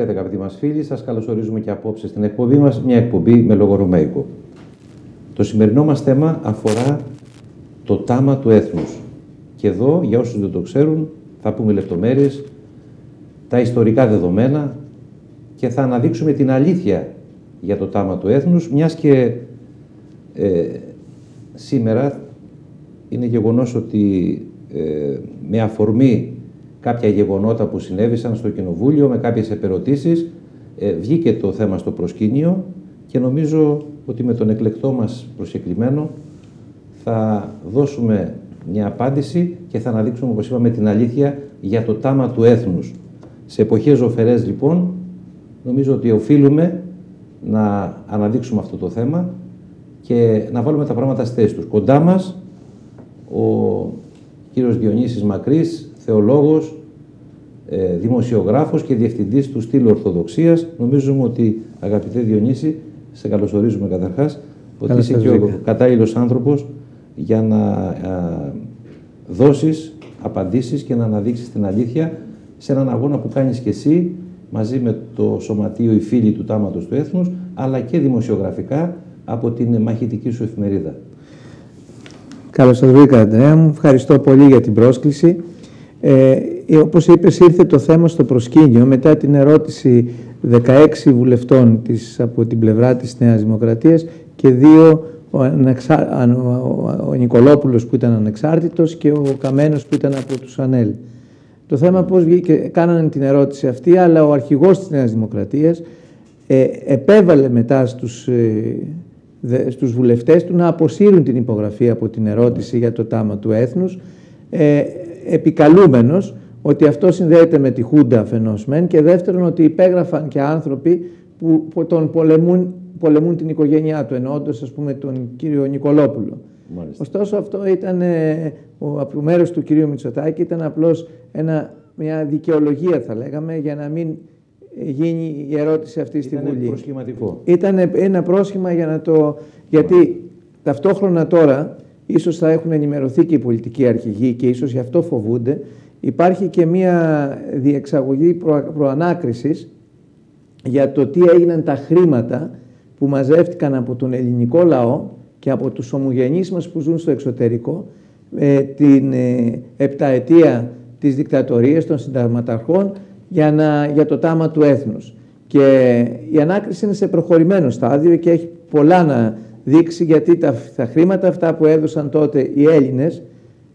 Χαίρετε αγαπητοί μας φίλοι, σας καλωσορίζουμε και απόψε στην εκπομπή μας, μια εκπομπή με λογορωμαϊκό. Το σημερινό μας θέμα αφορά το τάμα του έθνους. Και εδώ, για όσους δεν το ξέρουν, θα πούμε λεπτομέρειες, τα ιστορικά δεδομένα και θα αναδείξουμε την αλήθεια για το τάμα του έθνους, μιας και ε, σήμερα είναι γεγονός ότι ε, με αφορμή κάποια γεγονότα που συνέβησαν στο Κοινοβούλιο, με κάποιες επερωτήσεις, ε, βγήκε το θέμα στο προσκήνιο και νομίζω ότι με τον εκλεκτό μας προσκεκλημένο θα δώσουμε μια απάντηση και θα αναδείξουμε, όπως είπαμε, την αλήθεια για το τάμα του έθνους. Σε εποχές ζωφερές, λοιπόν, νομίζω ότι οφείλουμε να αναδείξουμε αυτό το θέμα και να βάλουμε τα πράγματα στη θέση τους. Κοντά μας ο κύριος Διονύσης Μακρής, θεολόγος, ε, δημοσιογράφος και διευθυντής του στήλου Ορθοδοξίας. Νομίζουμε ότι, αγαπητέ Διονύση, σε καλωσορίζουμε καταρχάς, ότι είσαι και ο κατάλληλος άνθρωπος για να α, δώσεις απαντήσεις και να αναδείξεις την αλήθεια σε έναν αγώνα που κάνεις και εσύ μαζί με το Σωματείο «Οι Φίλοι του Τάματος του Έθνους» αλλά και δημοσιογραφικά από την μαχητική σου εφημερίδα. Καλώς σας βρήκα, Αντρέα μου. Ευχαριστώ πολύ για την πρόσκληση. Ε, όπως είπες, ήρθε το θέμα στο προσκήνιο μετά την ερώτηση 16 βουλευτών της, από την πλευρά της Νέας Δημοκρατίας και δύο ο, ο, Νικολόπουλος που ήταν ανεξάρτητος και ο Καμένος που ήταν από τους ΑΝΕΛ. Το θέμα πώς βγήκε, κάνανε την ερώτηση αυτή, αλλά ο αρχηγός της Νέας Δημοκρατίας ε, επέβαλε μετά στους, ε, στους βουλευτές του να αποσύρουν την υπογραφή από την ερώτηση για το τάμα του έθνους, ε, επικαλούμενος ότι αυτό συνδέεται με τη Χούντα αφενός μεν και δεύτερον ότι υπέγραφαν και άνθρωποι που τον πολεμούν, πολεμούν την οικογένειά του, εννοώντας ας πούμε τον κύριο Νικολόπουλο. Μάλιστα. Ωστόσο αυτό ήταν, ε, από μέρο του κυρίου Μητσοτάκη, ήταν απλώς ένα, μια δικαιολογία θα λέγαμε για να μην γίνει η ερώτηση αυτή στη Βουλή. Ήταν προσχηματικό. Ήταν ένα πρόσχημα για να το... Γιατί ταυτόχρονα τώρα, ίσως θα έχουν ενημερωθεί και οι πολιτικοί αρχηγοί και ίσως γι' αυτό φοβούνται, υπάρχει και μία διεξαγωγή προ, προανάκρισης για το τι έγιναν τα χρήματα που μαζεύτηκαν από τον ελληνικό λαό και από τους ομογενείς μας που ζουν στο εξωτερικό ε, την ε, επταετία της δικτατορίας των συνταγματαρχών για, να, για το τάμα του έθνους. Και η ανάκριση είναι σε προχωρημένο στάδιο και έχει πολλά να δείξει γιατί τα, τα χρήματα αυτά που έδωσαν τότε οι Έλληνες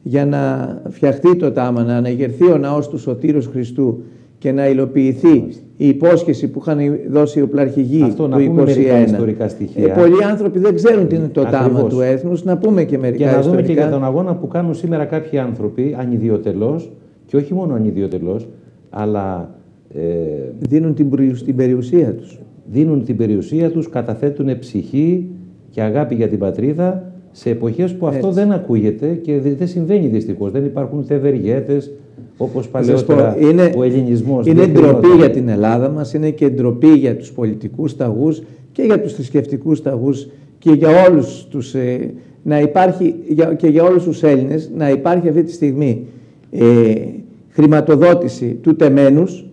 για να φτιαχτεί το τάμα, να αναγερθεί ο ναός του Σωτήρους Χριστού και να υλοποιηθεί η υπόσχεση που είχαν δώσει οι οπλαρχηγοί Αυτό, του 2021. ιστορικά στοιχεία. Ε, πολλοί άνθρωποι δεν ξέρουν τι είναι το Ακριβώς. τάμα του έθνους. Να πούμε και μερικά Και να δούμε και για τον αγώνα που κάνουν σήμερα κάποιοι άνθρωποι, ανιδιοτελώς, και όχι μόνο ανιδιοτελώς, αλλά... Ε, δίνουν την, την περιουσία τους. Δίνουν την περιουσία τους, καταθέτουν ψυχή και αγάπη για την πατρίδα σε εποχές που αυτό δεν ακούγεται και δεν συμβαίνει δυστυχώς. Δεν υπάρχουν ούτε ευεργέτες, όπως παλαιότερα είναι, ο ελληνισμός. Είναι ντροπή για την Ελλάδα μας, είναι και ντροπή για τους πολιτικούς ταγούς και για τους θρησκευτικούς ταγούς και για όλους τους, ε, να υπάρχει, και για όλους τους Έλληνες να υπάρχει αυτή τη στιγμή ε, χρηματοδότηση του τεμένους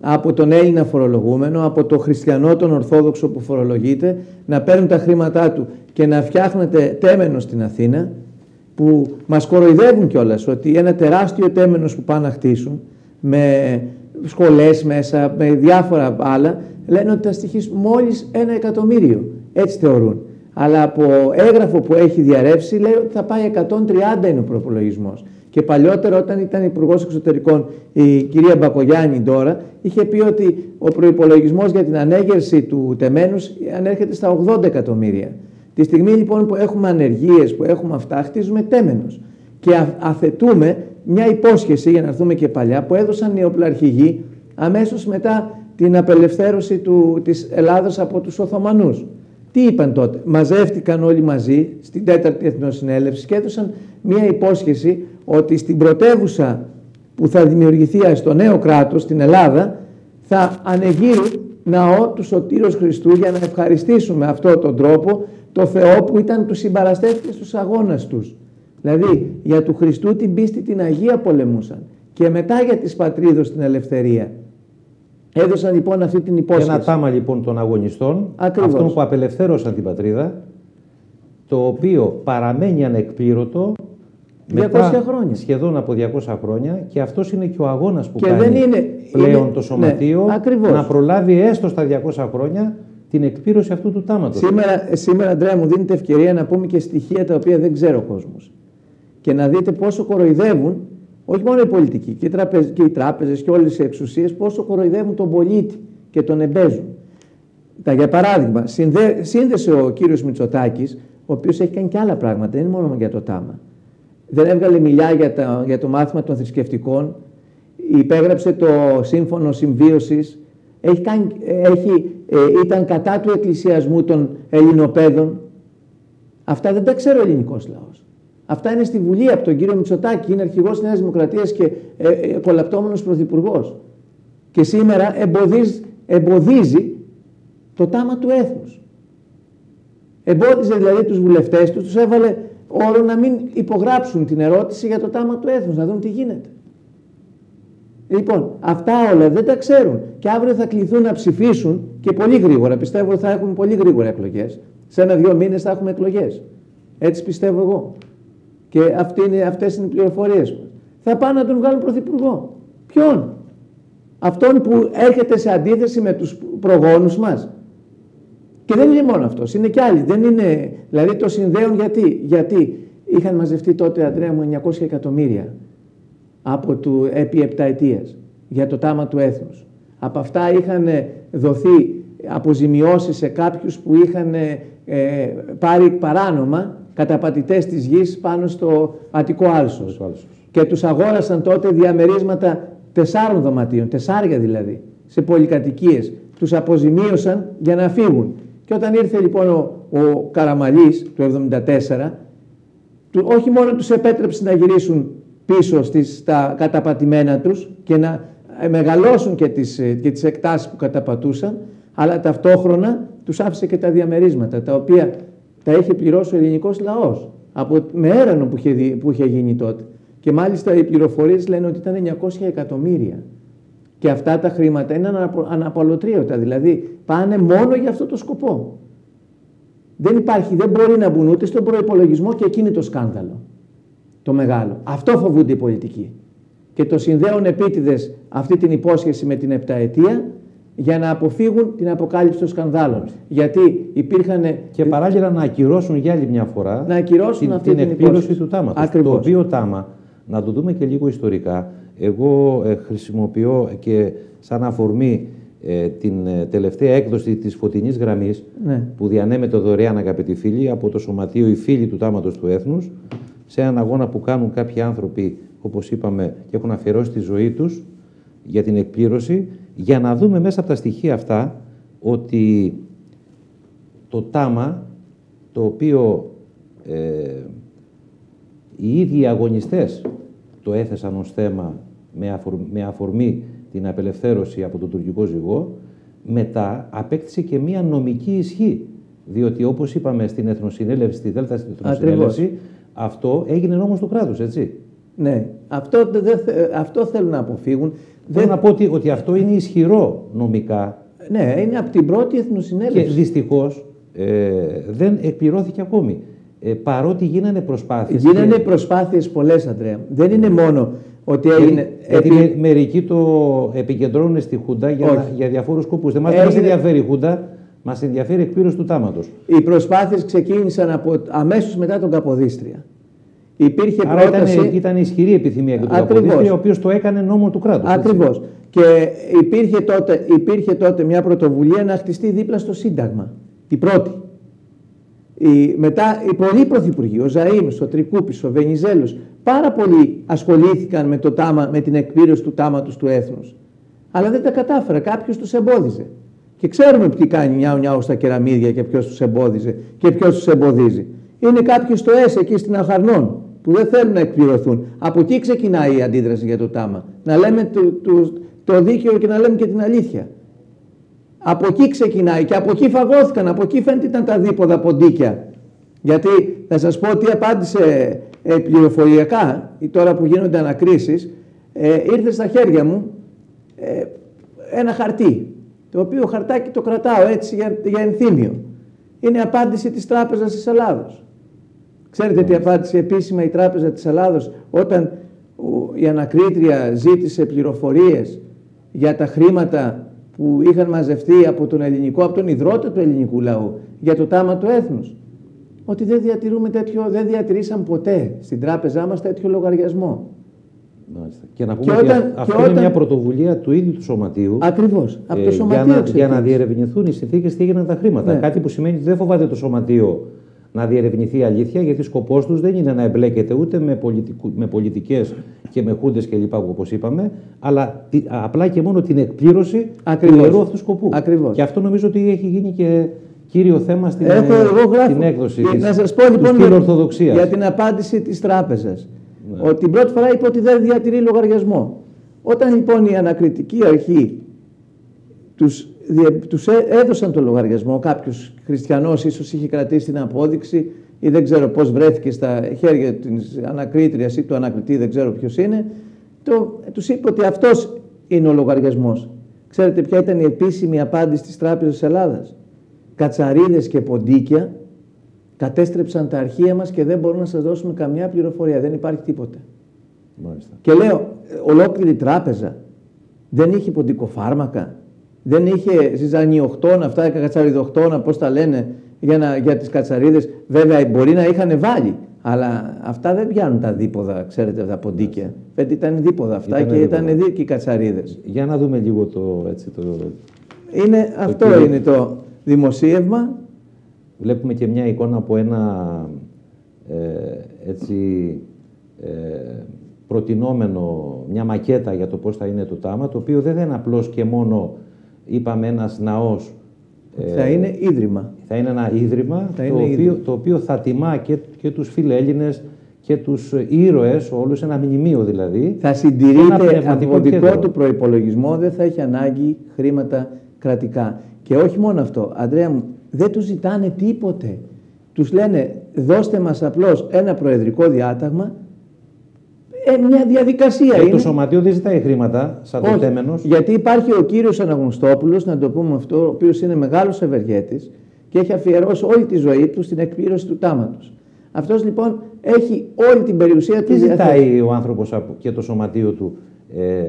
από τον Έλληνα φορολογούμενο, από το χριστιανό τον Ορθόδοξο που φορολογείται, να παίρνουν τα χρήματά του και να φτιάχνετε τέμενος στην Αθήνα, που μας κοροϊδεύουν κιόλας ότι ένα τεράστιο τέμενος που πάνε να χτίσουν, με σχολές μέσα, με διάφορα άλλα, λένε ότι θα στοιχεί μόλις ένα εκατομμύριο. Έτσι θεωρούν. Αλλά από έγγραφο που έχει διαρρεύσει λέει ότι θα πάει 130 είναι ο προπολογισμός. Και παλιότερα, όταν ήταν υπουργός Εξωτερικών η κυρία Μπακογιάννη τώρα, είχε πει ότι ο προπολογισμό για την ανέγερση του τεμένους ανέρχεται στα 80 εκατομμύρια. Τη στιγμή λοιπόν που έχουμε ανεργίες, που έχουμε αυτά, χτίζουμε τέμενο. Και αθετούμε μια υπόσχεση, για να έρθουμε και παλιά, που έδωσαν οι οπλαρχηγοί αμέσως μετά την απελευθέρωση του, της Ελλάδας από τους Οθωμανούς. Τι είπαν τότε, μαζεύτηκαν όλοι μαζί στην τέταρτη Εθνοσυνέλευση και έδωσαν μια υπόσχεση ότι στην πρωτεύουσα που θα δημιουργηθεί στο νέο κράτος, στην Ελλάδα, θα ανεγείρουν ναό του Σωτήρος Χριστού για να ευχαριστήσουμε αυτόν τον τρόπο το Θεό που ήταν τους συμπαραστέθηκε στους αγώνες τους. Δηλαδή για του Χριστού την πίστη την Αγία πολεμούσαν και μετά για τις πατρίδους την ελευθερία. Έδωσαν λοιπόν αυτή την υπόσχεση. Ένα τάμα λοιπόν των αγωνιστών, Ακριβώς. αυτών που απελευθέρωσαν την πατρίδα, το οποίο παραμένει ανεκπλήρωτο 200 χρόνια. σχεδόν από 200 χρόνια και αυτός είναι και ο αγώνας που Και κάνει δεν είναι- πλέον είναι- το σωματείο ναι, ακριβώς. να προλάβει έστω στα 200 χρόνια την εκπλήρωση αυτού του τάματος. Σήμερα, σήμερα, Αντρέα, μου δίνετε ευκαιρία να πούμε και στοιχεία τα οποία δεν ξέρει ο κόσμος. Και να δείτε πόσο κοροϊδεύουν, όχι μόνο οι πολιτικοί, και οι, τραπεζ, και οι τράπεζες και όλες οι εξουσίες, πόσο κοροϊδεύουν τον πολίτη και τον εμπέζουν. Τα, για παράδειγμα, συνδέ, σύνδεσε ο κύριος Μητσοτάκης, ο οποίος έχει κάνει και άλλα πράγματα, δεν είναι μόνο για το τάμα. Δεν έβγαλε μιλιά για, τα, για το μάθημα των θρησκευτικών, υπέγραψε το σύμφωνο συμβίωσης, έχει κάνει, έχει, ε, ήταν κατά του εκκλησιασμού των Ελληνοπαίδων. Αυτά δεν τα ξέρει ο ελληνικός λαός. Αυτά είναι στη Βουλή από τον κύριο Μητσοτάκη, είναι αρχηγός της Νέας Δημοκρατίας και ε, ε, κολαπτώμενος πρωθυπουργός. Και σήμερα εμποδίζει, εμποδίζει το τάμα του έθνους. Εμπόδιζε δηλαδή τους βουλευτές τους, τους έβαλε όρο να μην υπογράψουν την ερώτηση για το τάμα του έθνους, να δουν τι γίνεται. Λοιπόν, αυτά όλα δεν τα ξέρουν. Και αύριο θα κληθούν να ψηφίσουν και πολύ γρήγορα. Πιστεύω ότι θα έχουμε πολύ γρήγορα εκλογές. Σε ένα-δύο μήνες θα έχουμε εκλογές. Έτσι πιστεύω εγώ. Και αυτέ είναι, αυτές είναι οι πληροφορίες μας. Θα πάνε να τον βγάλουν πρωθυπουργό. Ποιον; Αυτόν που έρχεται σε αντίθεση με τους προγόνους μας. Και δεν είναι μόνο αυτός, είναι και άλλοι. Δεν είναι, δηλαδή το συνδέουν γιατί, γιατί είχαν μαζευτεί τότε, Αντρέα μου, 900 εκατομμύρια από του, επί επταετίας για το τάμα του έθνους. Από αυτά είχαν δοθεί αποζημιώσεις σε κάποιους που είχαν ε, πάρει παράνομα καταπατητές της γης πάνω στο Αττικό Άλσος. Στο Άλσος. Και τους αγόρασαν τότε διαμερίσματα τεσσάρων δωματίων, τεσσάρια δηλαδή, σε πολυκατοικίες. Τους αποζημίωσαν για να φύγουν. Και όταν ήρθε λοιπόν ο, ο Καραμαλής του 1974, του, όχι μόνο τους επέτρεψε να γυρίσουν πίσω στις, στα καταπατημένα τους και να ε, μεγαλώσουν και τις, ε, και τις εκτάσεις που καταπατούσαν, αλλά ταυτόχρονα τους άφησε και τα διαμερίσματα, τα οποία τα είχε πληρώσει ο ελληνικός λαός, από, με έρανο που είχε, δει- που είχε γίνει τότε. Και μάλιστα οι πληροφορίες λένε ότι ήταν 900 εκατομμύρια. Και αυτά τα χρήματα είναι αναπο- αναπαλωτρίωτα, δηλαδή πάνε μόνο για αυτό το σκοπό. Δεν υπάρχει, δεν μπορεί να μπουν ούτε στον προπολογισμό και εκείνη το σκάνδαλο. Το μεγάλο. Αυτό φοβούνται οι πολιτικοί. Και το συνδέουν επίτηδες αυτή την υπόσχεση με την επταετία για να αποφύγουν την αποκάλυψη των σκανδάλων. Γιατί υπήρχαν. Και παράλληλα να ακυρώσουν για άλλη μια φορά Να ακυρώσουν την, αυτή την την εκπλήρωση υπόσχεση. του τάματος. Ακριβώς. Το οποίο τάμα, να το δούμε και λίγο ιστορικά, εγώ ε, χρησιμοποιώ και σαν αφορμή ε, την ε, τελευταία έκδοση της Φωτεινής Γραμμής Ναι. που διανέμεται δωρεάν αγαπητοί φίλοι από το Σωματείο Οι Φίλοι του Τάματος του Έθνους σε έναν αγώνα που κάνουν κάποιοι άνθρωποι, όπως είπαμε, και έχουν αφιερώσει τη ζωή τους για την εκπλήρωση, για να δούμε μέσα από τα στοιχεία αυτά ότι το τάμα, το οποίο ε, οι ίδιοι αγωνιστές το έθεσαν ως θέμα με, αφορ- με αφορμή την απελευθέρωση από το τουρκικό ζυγό, μετά απέκτησε και μία νομική ισχύ. Διότι όπως είπαμε στην Εθνοσυνέλευση, στη Δέλτα Εθνοσυνέλευση, αυτό έγινε νόμος του κράτους, έτσι. Ναι. Αυτό, δεν θε- αυτό θέλουν να αποφύγουν. Θέλω Δεν, να πω ότι, ότι αυτό είναι ισχυρό νομικά ναι, είναι από την πρώτη και εθνοσυνέλευση. δυστυχώς ε, δεν εκπληρώθηκε ακόμη. Ε, παρότι γίνανε προσπάθειες. Γίνανε και- προσπάθειες πολλές, Αντρέα. Δεν είναι μόνο ότι έγινε... Γιατί επί- με- μερικοί το επικεντρώνουν στη Χούντα για, Όχι. να- για διαφόρους σκοπούς. Δεν μας, δεν μας Έγινε- ενδιαφέρει η Χούντα, μας ενδιαφέρει η εκπλήρωση του τάματος. Οι προσπάθειες ξεκίνησαν από, αμέσως μετά τον Καποδίστρια. Υπήρχε Άρα ήταν, πρόταση... ήταν ισχυρή επιθυμία και του Ακριβώς. Καποδίστρια, ο οποίος το έκανε νόμο του κράτους. έτσι. Ακριβώς. Και υπήρχε τότε, υπήρχε τότε μια πρωτοβουλία να χτιστεί δίπλα στο Σύνταγμα. Την πρώτη. Η, μετά οι πολλοί πρωθυπουργοί, ο Ζαΐμ, ο Τρικούπης, ο Βενιζέλος, πάρα πολλοί ασχολήθηκαν με, το τάμα, με την εκπλήρωση του τάματος του έθνους. Αλλά δεν τα κατάφερα, κάποιος τους εμπόδιζε. Και ξέρουμε τι κάνει νιάου νιάου στα κεραμίδια και ποιος τους εμπόδιζε και ποιος τους εμποδίζει. Είναι κάποιοι στο ΕΣ εκεί στην Αχαρνών που δεν θέλουν να εκπληρωθούν. Από εκεί ξεκινάει η αντίδραση για το τάμα. Να λέμε το, το, το δίκαιο και να λέμε και την αλήθεια. Από εκεί ξεκινάει και από εκεί φαγώθηκαν, από εκεί φαίνεται ήταν τα δίποδα ποντίκια. Γιατί θα σας πω τι απάντησε ε, πληροφοριακά, ή τώρα που γίνονται ανακρίσεις, ε, ήρθε στα χέρια μου ε, ένα χαρτί, το οποίο χαρτάκι το κρατάω έτσι για, για ενθύμιο. Είναι απάντηση της Τράπεζας της Ελλάδος. Ξέρετε τι απάντησε επίσημα η Τράπεζα της Ελλάδος όταν η ανακρίτρια ζήτησε πληροφορίες για τα χρήματα που είχαν μαζευτεί από τον ελληνικό, από τον ιδρώτα του ελληνικού λαού για το τάμα του έθνους. Ότι δεν διατηρούμε τέτοιο, δεν διατηρήσαν ποτέ στην τράπεζά μας τέτοιο λογαριασμό. Και να πούμε και ότι αυτό είναι μια πρωτοβουλία του ίδιου του σωματείου. Ακριβώς. Από το σωματείο. Για να, για να διερευνηθούν οι συνθήκες τι έγιναν τα χρήματα. Ναι. Κάτι που σημαίνει ότι δεν φοβάται το σωματείο να διερευνηθεί η αλήθεια, γιατί σκοπός τους δεν είναι να εμπλέκεται ούτε με, πολιτικού, με πολιτικές και με χούντες κλπ. όπως είπαμε, αλλά απλά και μόνο την εκπλήρωση Ακριβώς. του ιερού αυτού σκοπού. Ακριβώς. Και αυτό νομίζω ότι έχει γίνει και κύριο θέμα στην, Έχω, την έκδοση τη να σας πω, λοιπόν, Για την απάντηση της τράπεζας. Ναι. Ότι την πρώτη φορά είπε ότι δεν διατηρεί λογαριασμό. Όταν λοιπόν η ανακριτική αρχή τους, τους έδωσαν το λογαριασμό, κάποιος χριστιανός ίσως είχε κρατήσει την απόδειξη ή δεν ξέρω πώς βρέθηκε στα χέρια της ανακρίτριας ή του ανακριτή, δεν ξέρω ποιος είναι, το, τους είπε ότι αυτός είναι ο λογαριασμός. Ξέρετε ποια ήταν η επίσημη απάντηση της Τράπεζας Ελλάδας; Κατσαρίδες και ποντίκια κατέστρεψαν τα αρχεία μας και δεν μπορούν να σας δώσουμε καμιά πληροφορία. Δεν υπάρχει τίποτα. Μάλιστα. Και λέω, ολόκληρη τράπεζα δεν είχε ποντικοφάρμακα, δεν είχε ζυζανιοκτώνα, αυτά κατσαριδοκτώνα, πώς τα λένε, για, να, για τις κατσαρίδες. Βέβαια μπορεί να είχαν βάλει, αλλά αυτά δεν πιάνουν τα δίποδα, ξέρετε, τα ποντίκια. Γιατί ήταν δίποδα αυτά και ήταν δίκοι οι κατσαρίδες. Για να δούμε λίγο το... Έτσι, το... Είναι, αυτό είναι το δημοσίευμα βλέπουμε και μια εικόνα από ένα ε, έτσι, ε, προτινόμενο, μια μακέτα για το πώς θα είναι το τάμα, το οποίο δεν είναι απλώς και μόνο, είπαμε, ένας ναός. Ε, θα είναι ίδρυμα. Θα είναι ένα ίδρυμα, το, οποίο, το οποίο θα τιμά και, και τους φιλέλληνες και τους ήρωες, όλους ένα μνημείο δηλαδή. Θα συντηρείται από δικό του προϋπολογισμό, δεν θα έχει ανάγκη χρήματα κρατικά. Και όχι μόνο αυτό, Αντρέα μου, δεν τους ζητάνε τίποτε. Τους λένε δώστε μας απλώς ένα προεδρικό διάταγμα, ε, μια διαδικασία και είναι. το σωματείο δεν ζητάει χρήματα σαν το τέμενος. Γιατί υπάρχει ο κύριος Αναγνωστόπουλος, να το πούμε αυτό, ο οποίος είναι μεγάλος ευεργέτης και έχει αφιερώσει όλη τη ζωή του στην εκπλήρωση του τάματος. Αυτός λοιπόν έχει όλη την περιουσία του. Τι ζητάει ο άνθρωπος και το σωματείο του ε,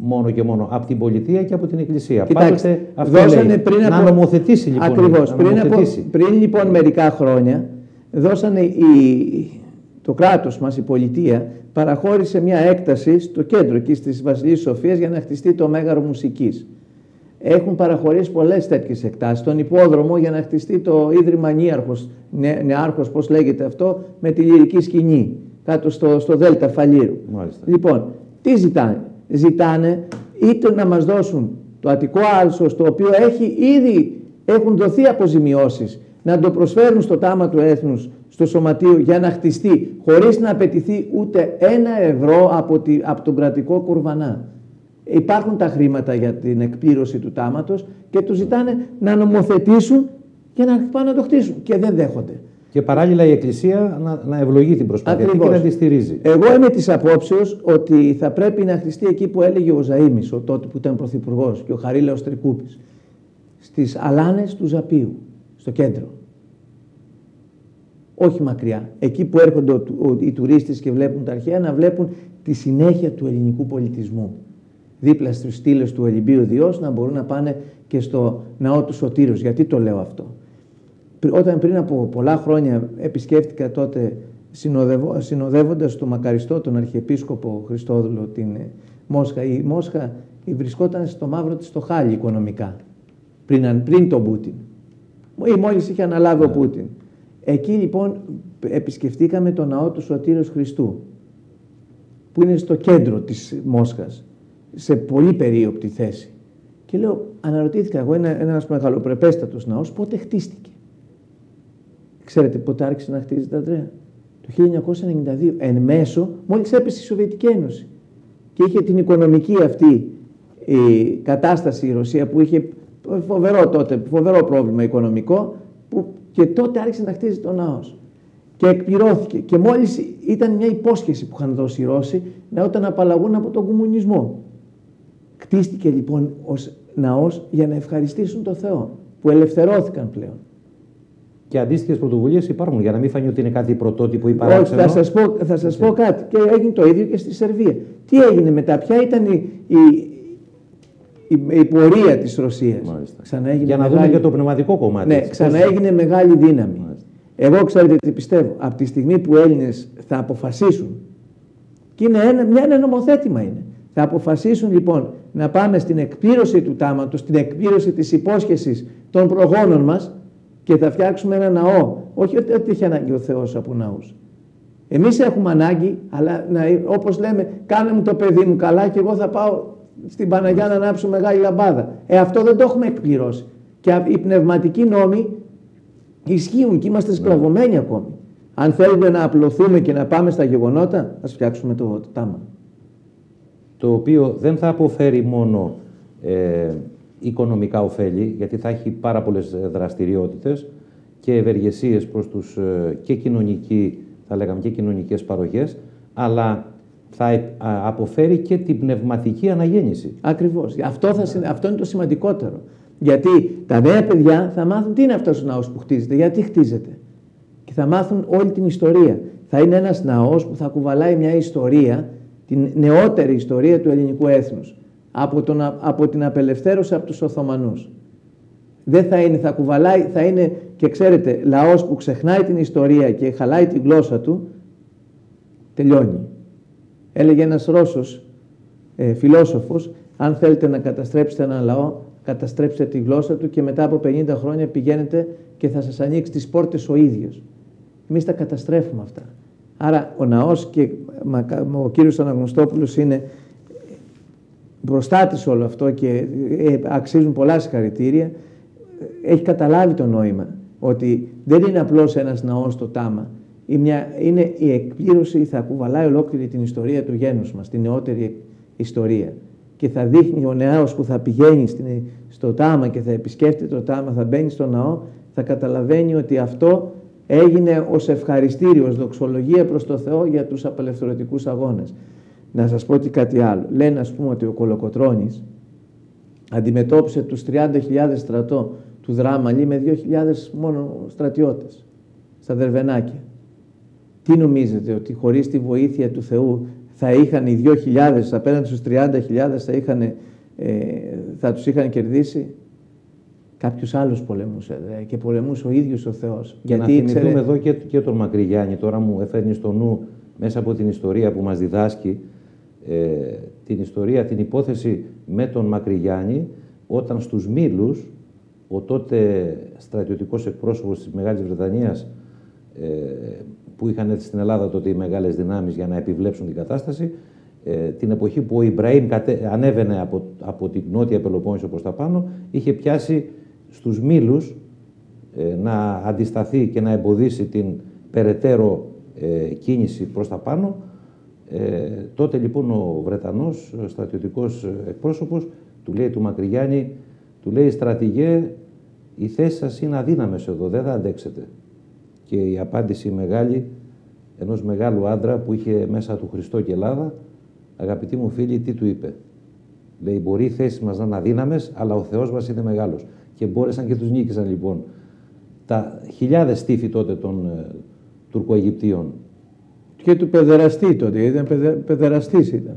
μόνο και μόνο από την πολιτεία και από την Εκκλησία; Κοιτάξτε, αυτό λέει, πριν να νομοθετήσει λοιπόν. Ακριβώς. πριν, Από, πριν λοιπόν μερικά χρόνια δώσανε η, το κράτος μας, η πολιτεία, παραχώρησε μια έκταση στο κέντρο εκεί της Βασιλής Σοφίας για να χτιστεί το Μέγαρο Μουσικής. Έχουν παραχωρήσει πολλές τέτοιες εκτάσεις. Τον υπόδρομο για να χτιστεί το Ίδρυμα Νέαρχος, νεάρχος, πώς λέγεται αυτό, με τη λυρική σκηνή, κάτω στο, στο Δέλτα Φαλήρου. Λοιπόν, τι ζητάνε; Ζητάνε είτε να μας δώσουν το Αττικό Άλσος, το οποίο έχει ήδη έχουν δοθεί αποζημιώσεις, να το προσφέρουν στο τάμα του έθνους, στο σωματείο για να χτιστεί, χωρίς να απαιτηθεί ούτε ένα ευρώ από, τη, από τον κρατικό κουρβανά. Υπάρχουν τα χρήματα για την εκπλήρωση του τάματος και τους ζητάνε να νομοθετήσουν και να πάνε να το χτίσουν και δεν δέχονται. Και παράλληλα η Εκκλησία να, να ευλογεί την προσπάθεια και να τη στηρίζει. Εγώ είμαι της απόψεως ότι θα πρέπει να χτιστεί εκεί που έλεγε ο Ζαήμι, ο τότε που ήταν πρωθυπουργός, και ο Χαρίλαος Τρικούπης. Στις αλάνες του Ζαπίου, στο κέντρο. Όχι μακριά. Εκεί που έρχονται οι τουρίστες και βλέπουν τα αρχαία, να βλέπουν τη συνέχεια του ελληνικού πολιτισμού. Δίπλα στους στήλες του Ολυμπίου Διός να μπορούν να πάνε και στο ναό του Σωτήρος. Γιατί το λέω αυτό; Όταν πριν από πολλά χρόνια επισκέφτηκα τότε συνοδεύοντα συνοδεύοντας τον μακαριστό, τον Αρχιεπίσκοπο Χριστόδουλο την ε, Μόσχα. Η Μόσχα η βρισκόταν στο μαύρο της το χάλι οικονομικά, πριν, πριν τον Πούτιν. Ή μόλις είχε αναλάβει ο ναι. Πούτιν. Εκεί λοιπόν επισκεφτήκαμε τον ναό του Σωτήριος Χριστού, που είναι στο κέντρο της Μόσχας, σε πολύ περίοπτη θέση. Και λέω, αναρωτήθηκα εγώ, ένα, ένας μεγαλοπρεπέστατος ναός, πότε χτίστηκε. Ξέρετε πότε άρχισε να χτίζεται, Αντρέα; Το 1992, εν μέσω, μόλις έπεσε η Σοβιετική Ένωση. Και είχε την οικονομική αυτή η κατάσταση η Ρωσία που είχε φοβερό τότε, φοβερό πρόβλημα οικονομικό που και τότε άρχισε να χτίζει το ναός. Και εκπληρώθηκε. Και μόλις ήταν μια υπόσχεση που είχαν δώσει οι Ρώσοι να όταν απαλλαγούν από τον κομμουνισμό. Χτίστηκε λοιπόν ως ναός για να ευχαριστήσουν το Θεό που ελευθερώθηκαν πλέον. Και αντίστοιχες πρωτοβουλίες υπάρχουν για να μην φανεί ότι είναι κάτι πρωτότυπο ή Όχι, θα σας πω, θα σας πω κάτι. Και έγινε το ίδιο και στη Σερβία. Τι έγινε μετά, ποια ήταν η, η, η, η πορεία της Ρωσίας. Για να δούμε και το πνευματικό κομμάτι. Ναι, ξαναέγινε μεγάλη δύναμη. Μάλιστα. Εγώ ξέρετε τι πιστεύω; Από τη στιγμή που οι Έλληνες θα αποφασίσουν, και είναι ένα, μια, ένα νομοθέτημα είναι, θα αποφασίσουν λοιπόν να πάμε στην εκπλήρωση του τάματος, στην εκπλήρωση της υπόσχεσης των προγόνων μας και θα φτιάξουμε ένα ναό. Όχι ότι, ότι έχει ανάγκη ο Θεός από ναούς. Εμείς έχουμε ανάγκη, αλλά όπως λέμε, κάνε μου το παιδί μου καλά και εγώ θα πάω στην Παναγιά να ανάψω μεγάλη λαμπάδα. Ε, αυτό δεν το έχουμε εκπληρώσει. Και οι πνευματικοί νόμοι ισχύουν και είμαστε σκλαβωμένοι ακόμη. Αν θέλουμε να απλωθούμε και να πάμε στα γεγονότα, ας φτιάξουμε το, το τάμα. Το οποίο δεν θα αποφέρει μόνο ε, οικονομικά ωφέλη, γιατί θα έχει πάρα πολλές δραστηριότητες και ευεργεσίες προς τους ε, και κοινωνικοί, θα λέγαμε και κοινωνικές παροχές, αλλά θα αποφέρει και την πνευματική αναγέννηση. Ακριβώς. Αυτό, θα, αυτό είναι το σημαντικότερο. Γιατί τα νέα παιδιά θα μάθουν τι είναι αυτός ο ναός που χτίζεται, γιατί χτίζεται. Και θα μάθουν όλη την ιστορία. Θα είναι ένας ναός που θα κουβαλάει μια ιστορία, την νεότερη ιστορία του ελληνικού έθνους. Από, τον, από την απελευθέρωση από τους Οθωμανούς. Δεν θα είναι, θα κουβαλάει, θα είναι και ξέρετε, λαός που ξεχνάει την ιστορία και χαλάει την γλώσσα του, τελειώνει. Έλεγε ένας Ρώσος ε, φιλόσοφος, αν θέλετε να καταστρέψετε ένα λαό, καταστρέψτε τη γλώσσα του και μετά από 50 χρόνια πηγαίνετε και θα σας ανοίξει τις πόρτες ο ίδιος. Εμείς τα καταστρέφουμε αυτά. Άρα ο ναός και ο κύριος Αναγνωστόπουλος είναι μπροστά της όλο αυτό και ε, αξίζουν πολλά συγχαρητήρια. Έχει καταλάβει το νόημα ότι δεν είναι απλώς ένας ναός στο τάμα. Είναι η εκπλήρωση, θα κουβαλάει ολόκληρη την ιστορία του γένους μας, την νεότερη ιστορία και θα δείχνει ο νεάος που θα πηγαίνει στο τάμα και θα επισκέφτεται το τάμα, θα μπαίνει στο ναό, θα καταλαβαίνει ότι αυτό έγινε ως ευχαριστήριο, ως δοξολογία προς το Θεό για τους απελευθερωτικούς αγώνες. Να σας πω και κάτι άλλο. Λένε ας πούμε ότι ο Κολοκοτρώνης αντιμετώπισε τους 30.000 στρατό του Δράμαλη με 2.000 μόνο στρατιώτες στα Δερβενάκια. Τι νομίζετε ότι χωρίς τη βοήθεια του Θεού θα είχαν οι 2.000 απέναντι στους 30.000 θα, είχαν, ε, θα τους είχαν κερδίσει; Κάποιου άλλου πολεμούσε και πολεμούσε ο ίδιος ο Θεός. Γιατί να θυμηθούμε ήξερε... εδώ και, και τον Μακρυγιάννη, τώρα μου έφερνεις στο νου μέσα από την ιστορία που μας διδάσκει, ε, την ιστορία, την υπόθεση με τον Μακρυγιάννη, όταν στους Μήλους, ο τότε στρατιωτικός εκπρόσωπος της Μεγάλης Βρετανίας ε, που είχαν έρθει στην Ελλάδα τότε οι μεγάλες δυνάμεις για να επιβλέψουν την κατάσταση, ε, την εποχή που ο Ιμπραήμ ανέβαινε από, από την νότια Πελοπόννησο προς τα πάνω, είχε πιάσει στους Μήλους ε, να αντισταθεί και να εμποδίσει την περαιτέρω ε, κίνηση προς τα πάνω. Ε, τότε λοιπόν ο Βρετανός ο στρατιωτικός εκπρόσωπος του λέει του Μακρυγιάννη, του λέει στρατηγέ η θέση σας είναι αδύναμες εδώ, δεν θα αντέξετε και η απάντηση μεγάλη ενός μεγάλου άντρα που είχε μέσα του Χριστό και Ελλάδα, αγαπητοί μου φίλοι, τι του είπε. Λέει, μπορεί οι θέσεις μας να είναι αδύναμες, αλλά ο Θεός μας είναι μεγάλος. Και μπόρεσαν και τους νίκησαν λοιπόν. Τα χιλιάδες στήφοι τότε των ε, Τουρκοαιγυπτίων. Και του παιδεραστή τότε, ήταν παιδεραστής ήταν.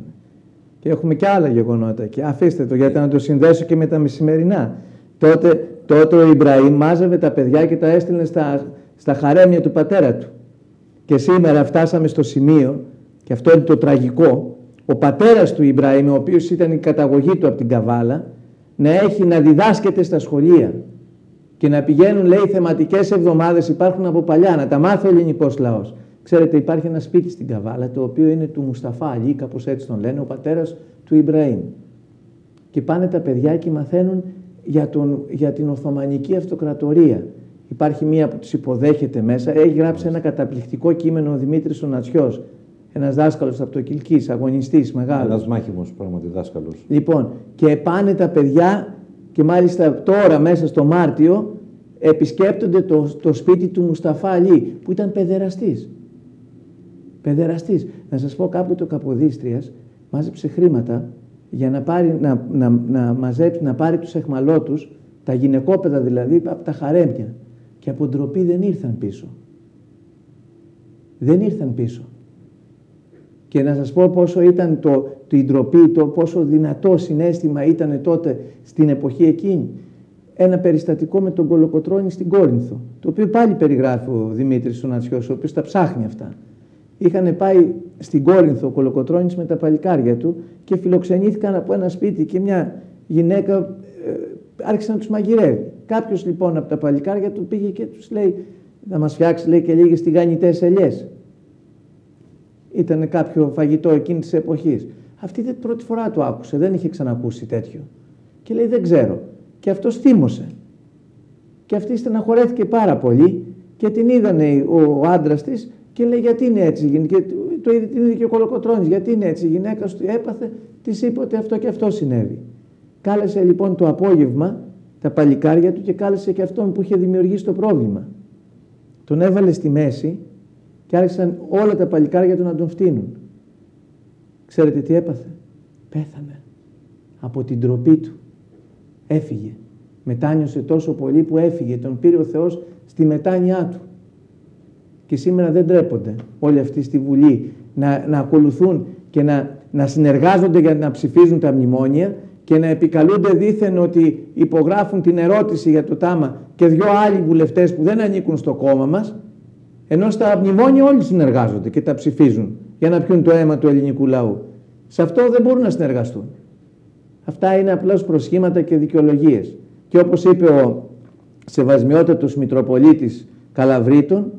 Και έχουμε και άλλα γεγονότα. Και αφήστε το, γιατί να το συνδέσω και με τα μεσημερινά. Τότε, τότε ο Ιμπραήμ μάζευε τα παιδιά και τα έστειλε στα, στα χαρέμια του πατέρα του. Και σήμερα φτάσαμε στο σημείο, και αυτό είναι το τραγικό, ο πατέρας του Ιμπραήμ, ο οποίος ήταν η καταγωγή του από την Καβάλα, να έχει να διδάσκεται στα σχολεία και να πηγαίνουν, λέει, θεματικές εβδομάδες, υπάρχουν από παλιά, να τα μάθει ο ελληνικός λαός. Ξέρετε, υπάρχει ένα σπίτι στην Καβάλα, το οποίο είναι του Μουσταφά Αλή, κάπως έτσι τον λένε, ο πατέρας του Ιμπραήμ. Και πάνε τα παιδιά και μαθαίνουν για, τον, για την Οθωμανική Αυτοκρατορία. Υπάρχει μία που του υποδέχεται μέσα. Έχει γράψει ένα καταπληκτικό κείμενο ο Δημήτρης ο Νατσιός. Ένας δάσκαλος από το Κυλκή, αγωνιστής μεγάλος. Ένας μάχημος πράγματι δάσκαλος. Λοιπόν, και πάνε τα παιδιά και μάλιστα τώρα μέσα στο Μάρτιο επισκέπτονται το, το σπίτι του Μουσταφά Αλή που ήταν παιδεραστής. Παιδεραστής. Να σας πω κάπου το Καποδίστριας μάζεψε χρήματα για να, πάρει, να, να, να μαζέψει, να πάρει τους εχμαλώτους, τα γυναικόπαιδα δηλαδή, από τα χαρέμια. Και από ντροπή δεν ήρθαν πίσω. Δεν ήρθαν πίσω. Και να σας πω πόσο ήταν το, το η ντροπή, το πόσο δυνατό συνέστημα ήταν τότε στην εποχή εκείνη. Ένα περιστατικό με τον Κολοκοτρώνη στην Κόρινθο, το οποίο πάλι περιγράφει ο Δημήτρης ο Νατσιός, ο οποίος τα ψάχνει αυτά. Είχαν πάει στην Κόρινθο ο Κολοκοτρώνης με τα παλικάρια του και φιλοξενήθηκαν από ένα σπίτι και μια γυναίκα ε, άρχισε να τους μαγειρεύει. Κάποιος λοιπόν από τα παλικάρια του πήγε και τους λέει θα μας φτιάξεις λέει και λίγες τηγανιτές ελιές. Ήταν κάποιο φαγητό εκείνης της εποχής. Αυτή δεν πρώτη φορά το άκουσε, δεν είχε ξανακούσει τέτοιο. Και λέει: Δεν ξέρω. Και αυτός θύμωσε. Και αυτή στεναχωρέθηκε πάρα πολύ και την είδανε ο άντρας της και λέει: Γιατί είναι έτσι. Και το είδε, την είδε και ο Κολοκοτρόνη. Γιατί είναι έτσι. Η γυναίκα του έπαθε, της είπε ότι αυτό και αυτό συνέβη. Κάλεσε λοιπόν το απόγευμα τα παλικάρια του και κάλεσε και αυτόν που είχε δημιουργήσει το πρόβλημα. Τον έβαλε στη μέση και άρχισαν όλα τα παλικάρια του να τον φτύνουν. Ξέρετε τι έπαθε; Πέθανε. Από την τροπή του. Έφυγε. Μετάνιωσε τόσο πολύ που έφυγε. Τον πήρε ο Θεός στη μετάνοιά του. Και σήμερα δεν τρέπονται όλοι αυτοί στη Βουλή να, να ακολουθούν και να, να συνεργάζονται για να ψηφίζουν τα μνημόνια και να επικαλούνται δήθεν ότι υπογράφουν την ερώτηση για το τάμα και δυο άλλοι βουλευτές που δεν ανήκουν στο κόμμα μας ενώ στα μνημόνια όλοι συνεργάζονται και τα ψηφίζουν για να πιούν το αίμα του ελληνικού λαού. Σε αυτό δεν μπορούν να συνεργαστούν. Αυτά είναι απλώς προσχήματα και δικαιολογίες. Και όπως είπε ο σεβασμιότατος Μητροπολίτης Καλαβρίτων,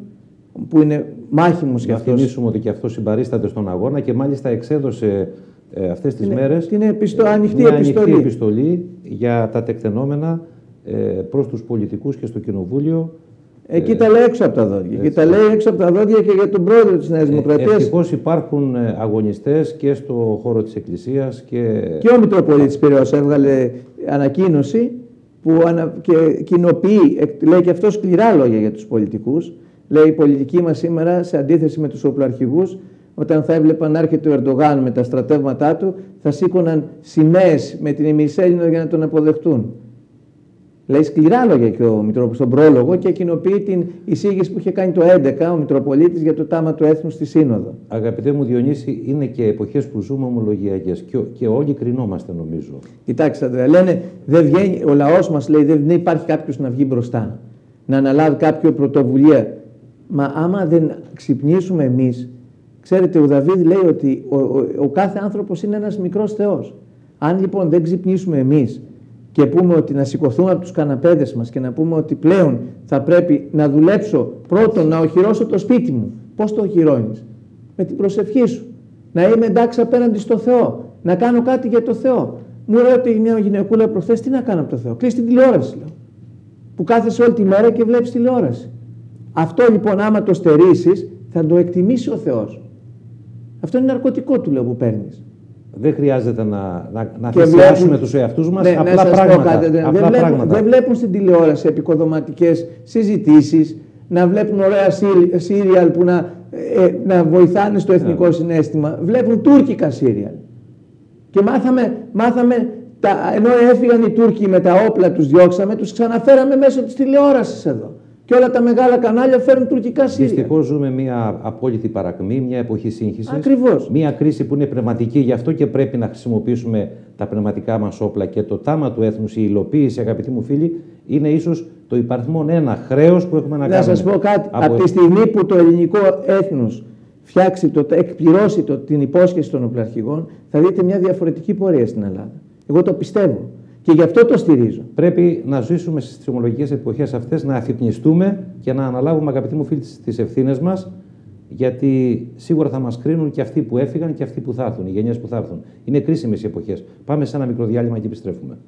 που είναι μάχημος για αυτό. Να θυμίσουμε ότι και αυτός συμπαρίσταται στον αγώνα και μάλιστα εξέδωσε ε, αυτές τις μέρες την επιστο... ανοιχτή, μια επιστολή. ανοιχτή επιστολή για τα τεκτενόμενα ε, προς τους πολιτικούς και στο Κοινοβούλιο Εκεί ε, τα λέει έξω από τα δόντια. Και τα λέει έξω από τα δόντια και για τον πρόεδρο της Νέας ε, Δημοκρατίας. Ευτυχώς υπάρχουν ε, αγωνιστές και στο χώρο της Εκκλησίας. Και... και ο Μητροπολίτης Πυραιός έβγαλε ανακοίνωση που ανα... και κοινοποιεί, λέει και αυτό σκληρά λόγια για τους πολιτικούς. Λέει η πολιτική μας σήμερα, σε αντίθεση με τους οπλοαρχηγούς, όταν θα έβλεπαν να έρχεται ο Ερντογάν με τα στρατεύματά του, θα σήκωναν σημαίες με την ημισέλινο για να τον αποδεχτούν. Λέει σκληρά λόγια και ο Μητρόπολης στον πρόλογο και κοινοποιεί την εισήγηση που είχε κάνει το 11 ο Μητροπολίτης για το τάμα του έθνους στη Σύνοδο. Αγαπητέ μου Διονύση, είναι και εποχές που ζούμε ομολογιακές και, και όλοι κρινόμαστε νομίζω. Κοιτάξτε, Αντρέα, λένε δεν βγαίνει, ο λαός μας λέει δεν υπάρχει κάποιος να βγει μπροστά, να αναλάβει κάποιο πρωτοβουλία. Μα άμα δεν ξυπνήσουμε εμείς, ξέρετε ο Δαβίδ λέει ότι ο, ο, ο κάθε άνθρωπος είναι ένας μικρός Θεός. Αν λοιπόν δεν ξυπνήσουμε εμείς και πούμε ότι να σηκωθούμε από τους καναπέδες μας και να πούμε ότι πλέον θα πρέπει να δουλέψω πρώτον να οχυρώσω το σπίτι μου. Πώς το οχυρώνεις; Με την προσευχή σου. Να είμαι εντάξει απέναντι στο Θεό. Να κάνω κάτι για το Θεό. Μου ρώτησε μια γυναικούλα προχθές τι να κάνω από το Θεό; Κλείσει την τηλεόραση λέω. Που κάθεσαι όλη τη μέρα και βλέπεις τηλεόραση. Αυτό λοιπόν άμα το στερήσεις θα το εκτιμήσει ο Θεός. Αυτό είναι ναρκωτικό του λέω που παίρνεις. Δεν χρειάζεται να, να, να θυσιάσουμε τους εαυτούς μας, ναι, απλά, πράγματα, κάτι, απλά δεν, πράγματα. Βλέπουν, δεν βλέπουν στην τηλεόραση επικοδοματικές συζητήσεις, να βλέπουν ωραία σύριαλ που να, ε, να βοηθάνε στο εθνικό yeah. Ναι. συνέστημα. Βλέπουν τουρκικά σύριαλ. Και μάθαμε, μάθαμε τα, ενώ έφυγαν οι Τούρκοι με τα όπλα τους διώξαμε, τους ξαναφέραμε μέσω της τηλεόρασης εδώ. Και όλα τα μεγάλα κανάλια φέρνουν τουρκικά σύρια. Δυστυχώς ζούμε μια απόλυτη παρακμή, μια εποχή σύγχυσης. Ακριβώς. Μια κρίση που είναι πνευματική, γι' αυτό και πρέπει να χρησιμοποιήσουμε τα πνευματικά μας όπλα και το τάμα του έθνους, η υλοποίηση, αγαπητοί μου φίλοι, είναι ίσως το υπαρθμόν ένα χρέος που έχουμε να, κάνουμε. Να σας πω κάτι. Από... από τη στιγμή που το ελληνικό έθνος φτιάξει, το, εκπληρώσει το, την υπόσχεση των οπλαρχηγών, θα δείτε μια διαφορετική πορεία στην Ελλάδα. Εγώ το πιστεύω. Και γι' αυτό το στηρίζω. Πρέπει να ζήσουμε στις τριμολογικέ εποχές αυτές, να αφυπνιστούμε και να αναλάβουμε, αγαπητοί μου φίλοι, τις ευθύνες μας, γιατί σίγουρα θα μας κρίνουν και αυτοί που έφυγαν και αυτοί που θα έρθουν, οι γενιές που θα έρθουν. Είναι κρίσιμες οι εποχές. Πάμε σε ένα μικρό διάλειμμα και επιστρέφουμε.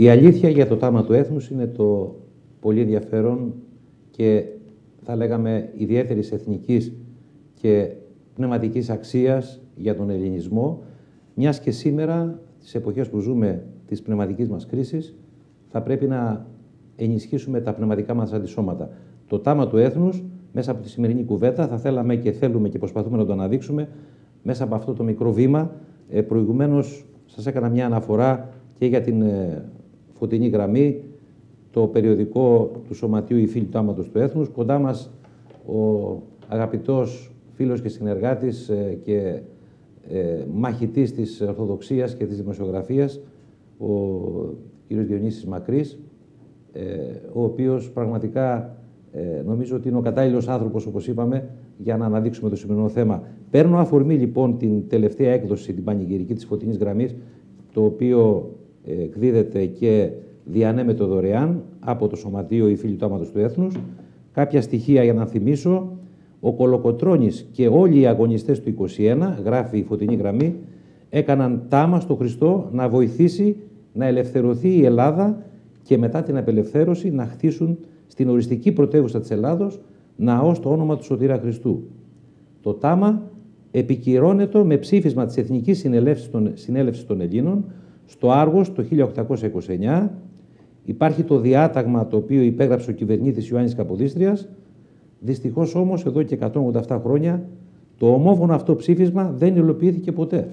Η αλήθεια για το τάμα του έθνους είναι το πολύ ενδιαφέρον και θα λέγαμε ιδιαίτερης εθνικής και πνευματικής αξίας για τον ελληνισμό, μιας και σήμερα, τις εποχές που ζούμε της πνευματικής μας κρίσης, θα πρέπει να ενισχύσουμε τα πνευματικά μας αντισώματα. Το τάμα του έθνους, μέσα από τη σημερινή κουβέντα, θα θέλαμε και θέλουμε και προσπαθούμε να το αναδείξουμε μέσα από αυτό το μικρό βήμα. Ε, προηγουμένως σας έκανα μια αναφορά και για την ε, φωτεινή γραμμή, το περιοδικό του Σωματείου «Η Φίλη του Άματος του Έθνους». Κοντά μας ο αγαπητός φίλος και συνεργάτης ε, και ε, μαχητής της Ορθοδοξίας και της Δημοσιογραφίας, ο κ. Διονύσης Μακρής, ε, ο οποίος πραγματικά ε, νομίζω ότι είναι ο κατάλληλος άνθρωπος, όπως είπαμε, για να αναδείξουμε το σημερινό θέμα. Παίρνω αφορμή λοιπόν την τελευταία έκδοση, την πανηγυρική της Φωτεινής Γραμμής, το οποίο ε, εκδίδεται και διανέμεται δωρεάν από το Σωματείο «Η Φίλη του Άματος του Έθνους». Κάποια στοιχεία για να θυμίσω. Ο Κολοκοτρώνης και όλοι οι αγωνιστές του 21, γράφει η Φωτεινή Γραμμή, έκαναν τάμα στο Χριστό να βοηθήσει να ελευθερωθεί η Ελλάδα και μετά την απελευθέρωση να χτίσουν στην οριστική πρωτεύουσα της Ελλάδος ναός στο όνομα του Σωτήρα Χριστού. Το τάμα επικυρώνεται με ψήφισμα της Εθνικής Συνέλευσης των, Συνέλευσης των Ελλήνων στο Άργος το 1829. Υπάρχει το διάταγμα το οποίο υπέγραψε ο κυβερνήτης Ιωάννης Καποδίστριας. Δυστυχώς όμως εδώ και 187 χρόνια το ομόφωνο αυτό ψήφισμα δεν υλοποιήθηκε ποτέ.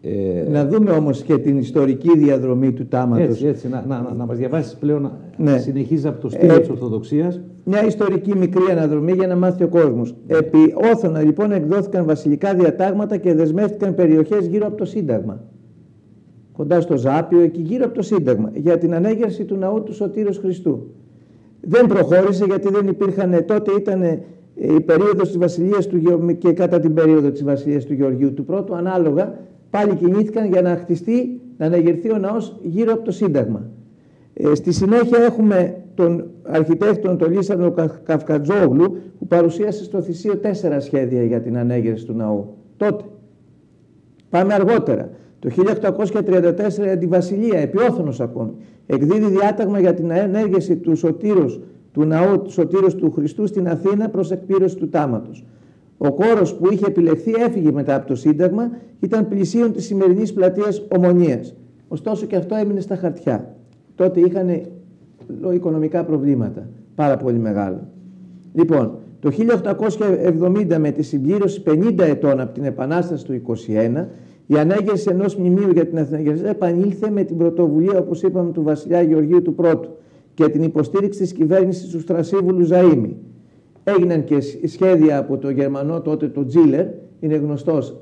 Ε, να δούμε όμως και την ιστορική διαδρομή του τάματος. Έτσι, έτσι. Να, να, να, να μας διαβάσεις πλέον, ναι. συνεχίζεις από το στήλο ε, της Ορθοδοξίας. Μια ιστορική μικρή αναδρομή για να μάθει ο κόσμος. Ναι. Επί Όθωνα λοιπόν εκδόθηκαν βασιλικά διατάγματα και δεσμεύτηκαν περιοχές γύρω από το Σύνταγμα. Κοντά στο Ζάπιο, εκεί γύρω από το Σύνταγμα, για την ανέγερση του ναού του Σωτήρος Χριστού. Δεν προχώρησε γιατί δεν υπήρχαν, τότε ήταν η περίοδος της Βασιλείας του και κατά την περίοδο της Βασιλείας του Γεωργίου του Πρώτου, ανάλογα πάλι κινήθηκαν για να χτιστεί, να αναγερθεί ο ναός γύρω από το Σύνταγμα. Ε, στη συνέχεια έχουμε τον αρχιτέκτον τον Λίσανο Καυκατζόγλου που παρουσίασε στο Θησίο τέσσερα σχέδια για την ανέγερση του ναού. Τότε. Πάμε αργότερα. Το 1834 η Αντιβασιλεία, επιόθωνος ακόμη, εκδίδει διάταγμα για την ανέργεση του σωτήρους του ναού του σωτήρους του Χριστού στην Αθήνα προς εκπλήρωση του τάματος. Ο κόρος που είχε επιλεχθεί έφυγε μετά από το Σύνταγμα, ήταν πλησίον της σημερινής πλατείας Ομονίας. Ωστόσο και αυτό έμεινε στα χαρτιά. Τότε είχαν οικονομικά προβλήματα, πάρα πολύ μεγάλα. Λοιπόν, το 1870 με τη συμπλήρωση 50 ετών από την Επανάσταση του 21, η ανέγερση ενό μνημείου για την Αθηναγερσία επανήλθε με την πρωτοβουλία, όπω είπαμε, του βασιλιά Γεωργίου του Πρώτου και την υποστήριξη τη κυβέρνηση του Στρασίβουλου Ζαΐμι. Έγιναν και σχέδια από το Γερμανό τότε το Τζίλερ, είναι γνωστός,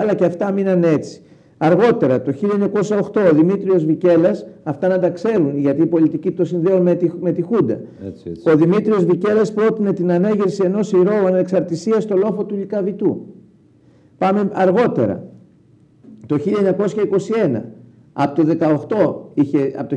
αλλά και αυτά μείναν έτσι. Αργότερα, το 1908, ο Δημήτριος Βικέλας, αυτά να τα ξέρουν, γιατί οι πολιτικοί το συνδέουν με τη, με τη Χούντα. Έτσι, έτσι. Ο Δημήτριος Βικέλας πρότεινε την ανέγερση ενός ηρώου ανεξαρτησία στο λόφο του Λικαβητού. Πάμε αργότερα. Το 1921, από το, 18, είχε, από το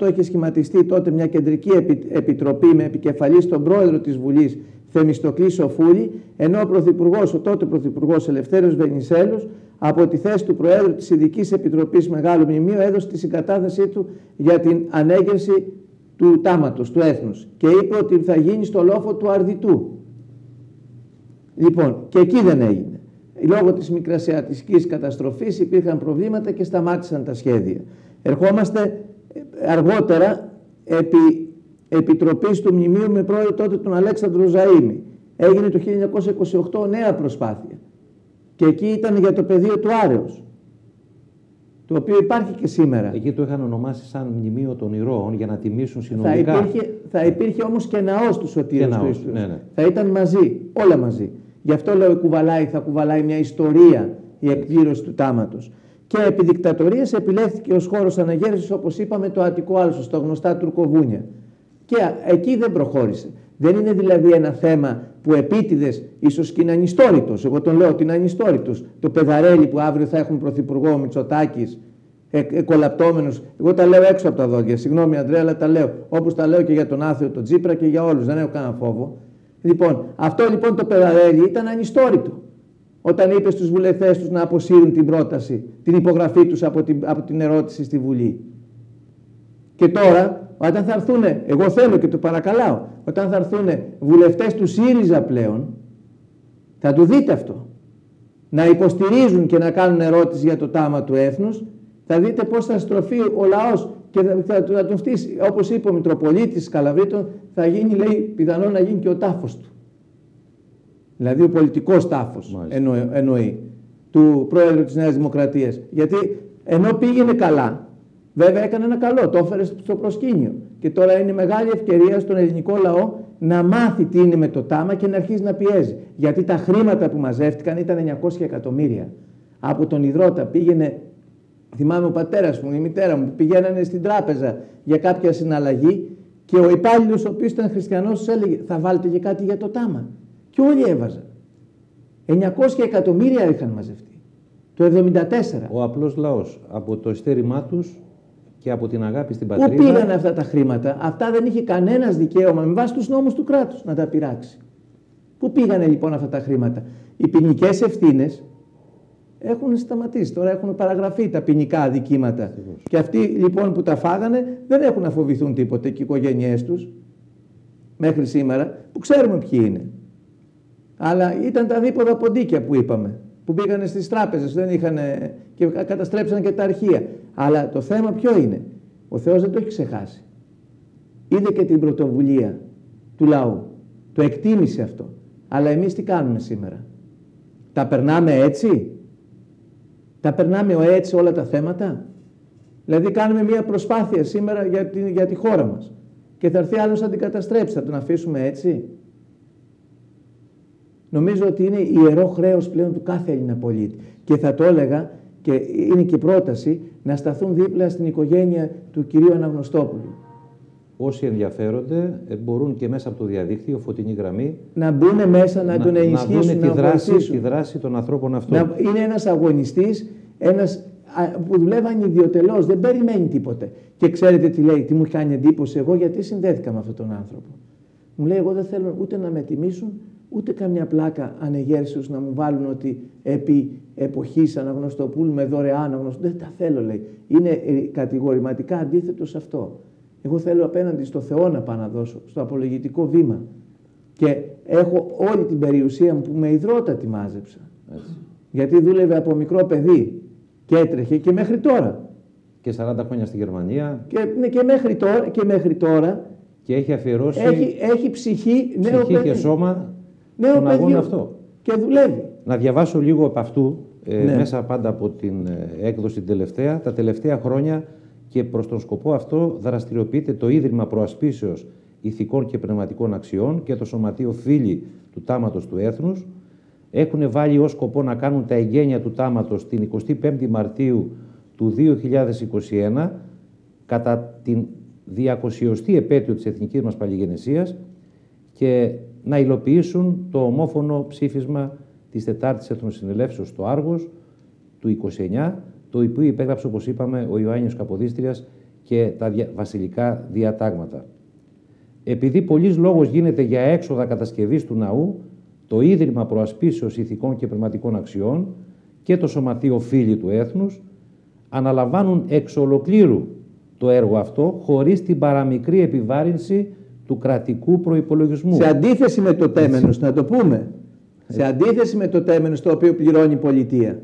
1918 είχε σχηματιστεί τότε μια κεντρική επιτροπή με επικεφαλή στον πρόεδρο της Βουλής Θεμιστοκλής Σοφούλη, ενώ ο Πρωθυπουργός, ο τότε Πρωθυπουργός Ελευθέριος Βενισέλος, από τη θέση του Προέδρου της Ειδικής Επιτροπής Μεγάλου Μνημείου έδωσε τη συγκατάθεσή του για την ανέγερση του τάματος, του έθνους και είπε ότι θα γίνει στο λόφο του Αρδιτού. Λοιπόν, και εκεί δεν έγινε. Λόγω της μικρασιατικής καταστροφής υπήρχαν προβλήματα και σταμάτησαν τα σχέδια. Ερχόμαστε ε, αργότερα επί επιτροπής του μνημείου με πρόεδρο τότε τον Αλέξανδρο Ζαΐμι. Έγινε το 1928 νέα προσπάθεια. Και εκεί ήταν για το πεδίο του Άρεος. Το οποίο υπάρχει και σήμερα. Εκεί το είχαν ονομάσει σαν μνημείο των ηρώων για να τιμήσουν συνολικά. Θα υπήρχε, θα υπήρχε όμως και ναός του Σωτήρου Ναι, ναι. Θα ήταν μαζί, όλα μαζί. Γι' αυτό λέω κουβαλάει, θα κουβαλάει μια ιστορία η εκπλήρωση του τάματος. Και επί δικτατορίας επιλέχθηκε ως χώρος αναγέρωσης, όπως είπαμε, το Αττικό Άλσος, τα γνωστά τουρκοβούνια. Και εκεί δεν προχώρησε. Δεν είναι δηλαδή ένα θέμα που επίτηδες ίσως και είναι ανιστόρητος. Εγώ τον λέω ότι είναι ανιστόρητος. Το πεδαρέλι που αύριο θα έχουν πρωθυπουργό ο Μητσοτάκης, ε, εκολαπτώμενο. Εγώ τα λέω έξω από τα δόντια. Συγγνώμη, Αντρέα, αλλά τα λέω. Όπως τα λέω και για τον Άθεο, τον Τζίπρα και για όλους. Δεν έχω κανένα φόβο. Λοιπόν, αυτό λοιπόν το πεδαρέλι ήταν ανιστόρητο. όταν είπε στους βουλευτές τους να αποσύρουν την πρόταση, την υπογραφή τους από την, από την ερώτηση στη Βουλή. Και τώρα, όταν θα έρθουν, εγώ θέλω και το παρακαλάω, όταν θα έρθουν βουλευτές του ΣΥΡΙΖΑ πλέον, θα το δείτε αυτό. Να υποστηρίζουν και να κάνουν ερώτηση για το τάμα του έθνους, θα δείτε πώς θα στροφεί ο λαός και θα, θα, τον φτύσει. Όπως είπε ο Μητροπολίτης Καλαβρίτων, θα γίνει, λέει, πιθανό να γίνει και ο τάφος του. Δηλαδή ο πολιτικός τάφος εννοεί, εννοεί, του πρόεδρου της Νέας Δημοκρατίας. Γιατί ενώ πήγαινε καλά, βέβαια έκανε ένα καλό, το έφερε στο προσκήνιο. Και τώρα είναι μεγάλη ευκαιρία στον ελληνικό λαό να μάθει τι είναι με το τάμα και να αρχίσει να πιέζει. Γιατί τα χρήματα που μαζεύτηκαν ήταν 900 εκατομμύρια. Από τον Ιδρώτα πήγαινε, θυμάμαι ο πατέρας μου, η μητέρα μου, πηγαίνανε στην τράπεζα για κάποια συναλλαγή και ο υπάλληλος, ο οποίος ήταν χριστιανός, τους έλεγε: Θα βάλετε και κάτι για το τάμα. Και όλοι έβαζαν. 900 εκατομμύρια είχαν μαζευτεί. Το 1974. Ο απλός λαός από το εστέρημά τους και από την αγάπη στην πατρίδα. Πού πήγαν αυτά τα χρήματα; Αυτά δεν είχε κανένας δικαίωμα με βάση τους νόμους του κράτους να τα πειράξει. Πού πήγανε λοιπόν αυτά τα χρήματα; Οι ποινικές ευθύνες έχουν σταματήσει. Τώρα έχουν παραγραφεί τα ποινικά αδικήματα. Και αυτοί λοιπόν που τα φάγανε δεν έχουν να φοβηθούν τίποτε και οι οικογένειές τους μέχρι σήμερα που ξέρουμε ποιοι είναι. Αλλά ήταν τα δίποδα ποντίκια που είπαμε, που πήγανε στις τράπεζες, δεν είχαν και καταστρέψαν και τα αρχεία. Αλλά το θέμα ποιο είναι; Ο Θεός δεν το έχει ξεχάσει. Είδε και την πρωτοβουλία του λαού. Το εκτίμησε αυτό. Αλλά εμείς τι κάνουμε σήμερα; Τα περνάμε έτσι; Τα περνάμε έτσι όλα τα θέματα; Δηλαδή κάνουμε μια προσπάθεια σήμερα για τη, για τη χώρα μας. Και θα έρθει άλλος να την καταστρέψει. Θα τον αφήσουμε έτσι; Νομίζω ότι είναι ιερό χρέος πλέον του κάθε Έλληνα πολίτη. Και θα το έλεγα και είναι και πρόταση να σταθούν δίπλα στην οικογένεια του κυρίου Αναγνωστόπουλου. Όσοι ενδιαφέρονται ε, μπορούν και μέσα από το διαδίκτυο, φωτεινή γραμμή, να μπουν μέσα, να, να τον ενισχύσουν, να, τη, δράση, τη δράση των ανθρώπων αυτών. Να, είναι ένας αγωνιστής, ένας που δουλεύαν ιδιωτελώς, δεν περιμένει τίποτε. Και ξέρετε τι λέει, τι μου κάνει εντύπωση εγώ, γιατί συνδέθηκα με αυτόν τον άνθρωπο. Μου λέει, εγώ δεν θέλω ούτε να με τιμήσουν, ούτε καμιά πλάκα ανεγέρσεως να μου βάλουν ότι επί εποχής αναγνωστοπούλου με δωρεάν αναγνωστοπούλου. Δεν τα θέλω λέει. Είναι ε, κατηγορηματικά αντίθετο σε αυτό. Εγώ θέλω απέναντι στο Θεό να πάω να δώσω, στο απολογητικό βήμα. Και έχω όλη την περιουσία μου που με υδρότατη μάζεψα. Έτσι. Γιατί δούλευε από μικρό παιδί και έτρεχε και μέχρι τώρα. Και 40 χρόνια στη Γερμανία. Και, ναι, και, μέχρι τώρα, και μέχρι τώρα. Και έχει αφιερώσει. Έχει, έχει ψυχή, ψυχή και σώμα νέο τον αγώνα αυτό. Και δουλεύει. Να διαβάσω λίγο από αυτού, ε, ναι. μέσα πάντα από την ε, έκδοση την τελευταία. Τα τελευταία χρόνια και προς τον σκοπό αυτό δραστηριοποιείται το Ίδρυμα Προασπίσεως Ηθικών και Πνευματικών Αξιών και το Σωματείο Φίλοι του Τάματος του Έθνους. Έχουν βάλει ως σκοπό να κάνουν τα εγγένεια του τάματος την 25η Μαρτίου του 2021 κατά την 200η επέτειο της Εθνικής μας Παλιγενεσίας και να υλοποιήσουν το ομόφωνο ψήφισμα της 4ης Εθνοσυνελεύσεως στο Άργος του 29, το οποίο υπέγραψε, όπως είπαμε, ο Ιωάννης Καποδίστριας και τα βασιλικά διατάγματα. Επειδή πολλής λόγος γίνεται για έξοδα κατασκευής του ναού, το Ίδρυμα Προασπίσεως Ηθικών και Πνευματικών Αξιών και το Σωματείο Φίλοι του Έθνους αναλαμβάνουν εξ ολοκλήρου το έργο αυτό χωρίς την παραμικρή επιβάρυνση του κρατικού προϋπολογισμού. Σε αντίθεση με το τέμενος, να το πούμε. Σε αντίθεση με το τέμενος το οποίο πληρώνει η πολιτεία.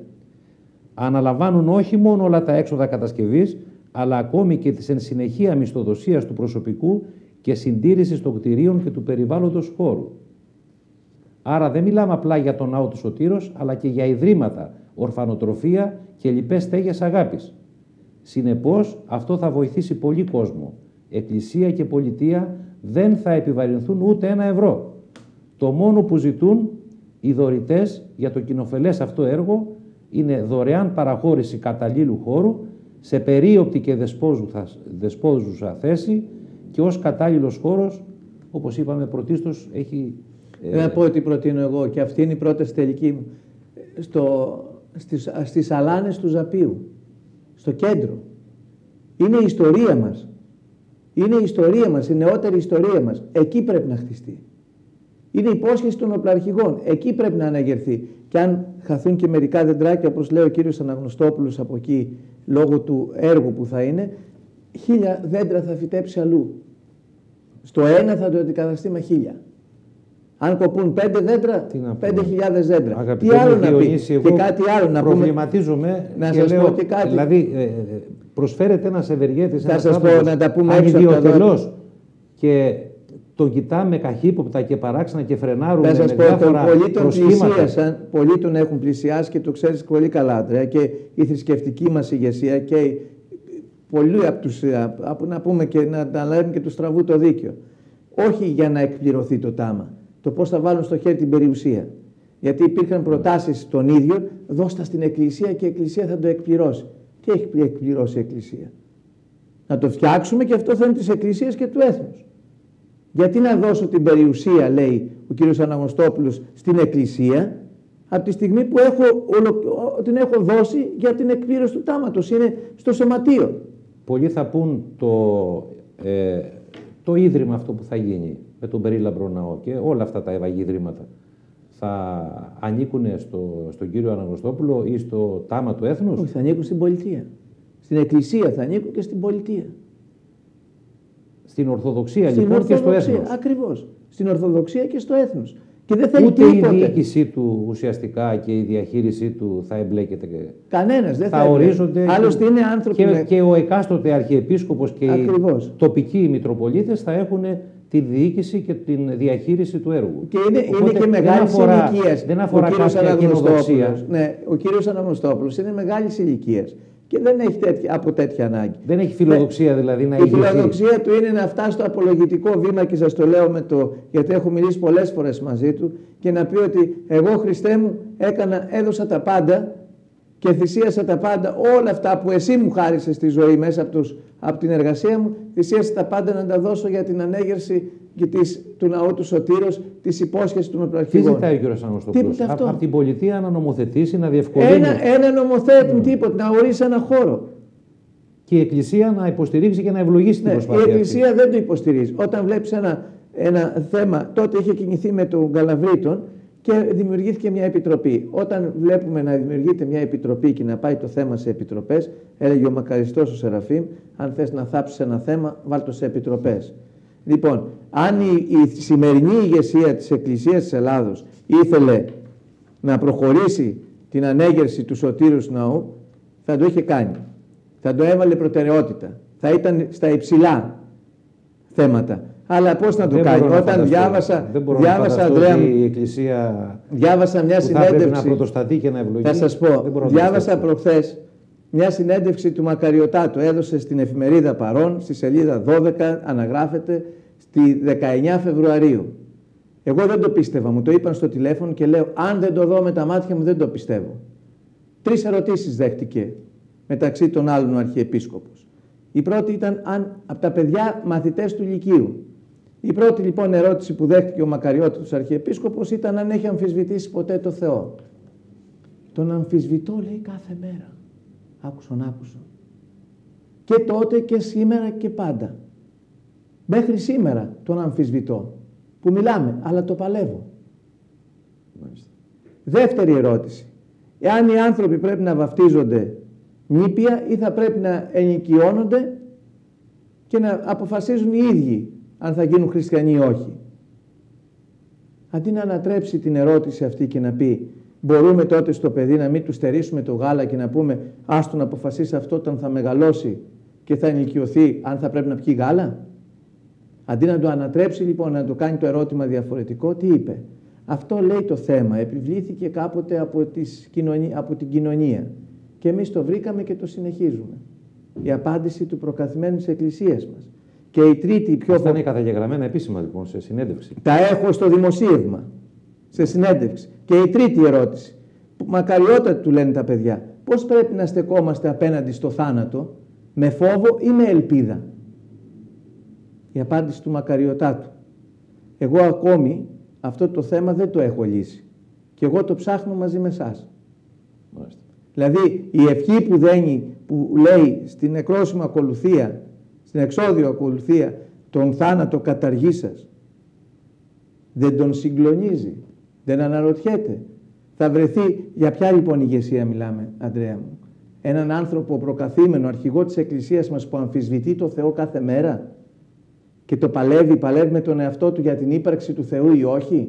Αναλαμβάνουν όχι μόνο όλα τα έξοδα κατασκευής, αλλά ακόμη και τη εν συνεχεία μισθοδοσίας του προσωπικού και συντήρησης των κτηρίων και του περιβάλλοντος χώρου. Άρα δεν μιλάμε απλά για τον ναό του Σωτήρος, αλλά και για ιδρύματα, ορφανοτροφία και λοιπές στέγες αγάπης. Συνεπώς, αυτό θα βοηθήσει πολύ κόσμο, εκκλησία και πολιτεία δεν θα επιβαρυνθούν ούτε ένα ευρώ. Το μόνο που ζητούν οι δωρητές για το κοινοφελές αυτό έργο είναι δωρεάν παραχώρηση καταλήλου χώρου σε περίοπτη και δεσπόζουσα θέση και ως κατάλληλος χώρος, όπως είπαμε πρωτίστως, έχει... Ε, Δεν πω ότι προτείνω εγώ και αυτή είναι η πρόταση τελική μου. Στο, στις, στις αλάνες του Ζαπίου, στο κέντρο. Είναι η ιστορία μας. Είναι η ιστορία μας, η νεότερη ιστορία μας. Εκεί πρέπει να χτιστεί. Είναι υπόσχεση των οπλαρχηγών. Εκεί πρέπει να αναγερθεί. Και αν χαθούν και μερικά δεντράκια, όπως λέει ο κύριος Αναγνωστόπουλος από εκεί, λόγω του έργου που θα είναι, χίλια δέντρα θα φυτέψει αλλού. Στο ένα θα το αντικαταστεί με χίλια. Αν κοπούν πέντε δέντρα, πέντε χιλιάδες δέντρα. Αγαπητέ Τι άλλο να πει; Διονύση, Και εγώ κάτι άλλο να πούμε. προβληματίζομαι Να και σας λέω, πω και κάτι. Δηλαδή, ε, ε, προσφέρεται ένας ευεργέτης, Θα ένας σας πω, άνθρωπος να τα πούμε έξω από τα ανιδιοτελώς και τον κοιτάμε καχύποπτα και παράξενα και φρενάρουμε Θα σας με πω, τον διάφορα πολλοί τον προσχήματα. πλησίασαν, πολλοί τον έχουν πλησιάσει και το ξέρεις πολύ καλά, Αντρέα, και η θρησκευτική μας ηγεσία και οι- πολλοί από τους, από, να πούμε και να τα λέμε και τους στραβού το δίκαιο. Όχι για να εκπληρωθεί το τάμα, το πώς θα βάλουν στο χέρι την περιουσία. Γιατί υπήρχαν προτάσεις των ίδιων, δώστα στην Εκκλησία και η Εκκλησία θα το εκπληρώσει. Τι έχει εκπληρώσει η Εκκλησία. Να το φτιάξουμε και αυτό θα είναι τη Εκκλησία και του έθνους. Γιατί να δώσω την περιουσία, λέει ο κύριος Αναγνωστόπουλος, στην Εκκλησία, από τη στιγμή που έχω, ολο- την έχω δώσει για την εκπλήρωση του τάματος. Είναι στο σωματείο. Πολλοί θα πούν το, ε, το ίδρυμα αυτό που θα γίνει με τον περίλαμπρο ναό και όλα αυτά τα ευαγή ιδρύματα θα ανήκουν στο, στον κύριο Αναγνωστόπουλο ή στο τάμα του έθνους; Όχι, θα ανήκουν στην πολιτεία. Στην Εκκλησία θα ανήκουν και στην πολιτεία. Στην Ορθοδοξία Στην λοιπόν και στο Ορθοδοξία. έθνος. Ακριβώς. Στην Ορθοδοξία και στο έθνος. Και δεν θα Ούτε έχει η τίποτε. διοίκησή του ουσιαστικά και η διαχείρισή του θα εμπλέκεται. και- Κανένας δεν θα, Θα εμπλέκεται. ορίζονται Άλλωστε είναι άνθρωποι και, με- και ο εκάστοτε αρχιεπίσκοπος και Ακριβώς. οι τοπικοί μητροπολίτες θα έχουν τη διοίκηση και την διαχείριση του έργου. Και είναι, Οπότε είναι και δεν μεγάλης αφορά- ηλικίας. Δεν αφορά ο κύριος κάποια Αναγνωστόπουλος, κοινοδοξία. Ναι, ο κύριος Αναγνωστόπουλος είναι μεγάλης ηλικίας και δεν έχει τέτοια, από τέτοια ανάγκη. Δεν έχει φιλοδοξία δηλαδή να Η ηγηθεί. φιλοδοξία του είναι να φτάσει στο απολογητικό βήμα και σας το λέω με το, γιατί έχω μιλήσει πολλές φορές μαζί του και να πει ότι εγώ Χριστέ μου έκανα, έδωσα τα πάντα και θυσίασα τα πάντα, όλα αυτά που εσύ μου χάρισες στη ζωή μέσα από, τους, από την εργασία μου, θυσίασα τα πάντα να τα δώσω για την ανέγερση και της, του ναού του Σωτήρος, της υπόσχεσης των Τι οπλαρχηγών. ζητάει ο κ. Αναστοπούλος. Τίποτα αυτό; Από την πολιτεία να νομοθετήσει, να διευκολύνει Ένα, ένα νομοθέτημα, τίποτα, να ορίσει ένα χώρο. και η Εκκλησία να υποστηρίξει και να ευλογήσει την Ναι, η προσπάθεια αυτή. Εκκλησία δεν το υποστηρίζει. Όταν βλέπεις ένα, ένα θέμα, τότε είχε κινηθεί με τον Καλαβρίτων και δημιουργήθηκε μια επιτροπή. Όταν βλέπουμε να δημιουργείται μια επιτροπή και να πάει το θέμα σε επιτροπές, έλεγε ο Μακαριστός ο Σεραφείμ, αν θες να θάψεις ένα θέμα, βάλ το σε επιτροπές. Λοιπόν, αν η, η σημερινή ηγεσία της Εκκλησίας της Ελλάδος ήθελε να προχωρήσει την ανέγερση του σωτήρου ναού, θα το είχε κάνει. Θα το έβαλε προτεραιότητα. Θα ήταν στα υψηλά θέματα. Αλλά πώς να το Δεν κάνει. μπορώ να Όταν φανταστώ. διάβασα, δεν μπορώ διάβασα να Ανδρέα, φανταστώ ότι μου, η Εκκλησία διάβασα μια που θα πρέπει να συνέντευξη. πρωτοστατεί και να ευλογεί. Θα σας δεν πω, μπορώ να διάβασα φανταστώ. προχθές μια συνέντευξη του Μακαριωτάτου. Έδωσε στην εφημερίδα Παρών, στη σελίδα 12, αναγράφεται, στη 19 Φεβρουαρίου. Εγώ δεν το πίστευα, μου το είπαν στο τηλέφωνο και λέω, αν δεν το δω με τα μάτια μου δεν το πιστεύω. Τρεις ερωτήσεις δέχτηκε μεταξύ των άλλων ο Αρχιεπίσκοπος. Η πρώτη ήταν αν από τα παιδιά μαθητές του Λυκείου. Η πρώτη λοιπόν ερώτηση που δέχτηκε ο Μακαριώτης Αρχιεπίσκοπος ήταν αν έχει αμφισβητήσει ποτέ το Θεό. Τον αμφισβητώ λέει κάθε μέρα. Άκουσον, άκουσον. Και τότε και σήμερα και πάντα. Μέχρι σήμερα τον αμφισβητώ. Που μιλάμε, αλλά το παλεύω. Μάλιστα. Δεύτερη ερώτηση. Εάν οι άνθρωποι πρέπει να βαφτίζονται νήπια ή θα πρέπει να ενοικιώνονται και να αποφασίζουν οι ίδιοι αν θα γίνουν χριστιανοί ή όχι. Αντί να ανατρέψει την ερώτηση αυτή και να πει μπορούμε τότε στο παιδί να μην του στερήσουμε το γάλα και να πούμε άστο να αποφασίσει αυτό όταν θα μεγαλώσει και θα ενοικιωθεί αν θα πρέπει να πιει γάλα. Αντί να το ανατρέψει λοιπόν να το κάνει το ερώτημα διαφορετικό, τι είπε; Αυτό λέει το θέμα. Επιβλήθηκε κάποτε από, τις κοινωνι... από την κοινωνία. Και εμείς το βρήκαμε και το συνεχίζουμε. Η απάντηση του προκαθημένου της Εκκλησίας μας. Και η τρίτη, η πιο Αυτά είναι καταγεγραμμένα επίσημα λοιπόν σε συνέντευξη. τα έχω στο δημοσίευμα, σε συνέντευξη. Και η τρίτη ερώτηση, που μακαριότατη του λένε τα παιδιά, πώς πρέπει να στεκόμαστε απέναντι στο θάνατο, με φόβο ή με ελπίδα; Η απάντηση του μακαριωτάτου. Εγώ ακόμη αυτό το θέμα δεν το έχω λύσει. Και εγώ το ψάχνω μαζί με εσάς. Μάλιστα. Δηλαδή η ευχή που δένει, που λέει στην νεκρόσιμη ακολουθία, στην εξόδιο ακολουθία, τον θάνατο καταργήσας. Δεν τον συγκλονίζει. Δεν αναρωτιέται. Θα βρεθεί, για ποια λοιπόν ηγεσία μιλάμε, Αντρέα μου; Έναν άνθρωπο προκαθήμενο, αρχηγό της Εκκλησίας μας που αμφισβητεί το Θεό κάθε μέρα και το παλεύει, παλεύει με τον εαυτό του για την ύπαρξη του Θεού ή όχι;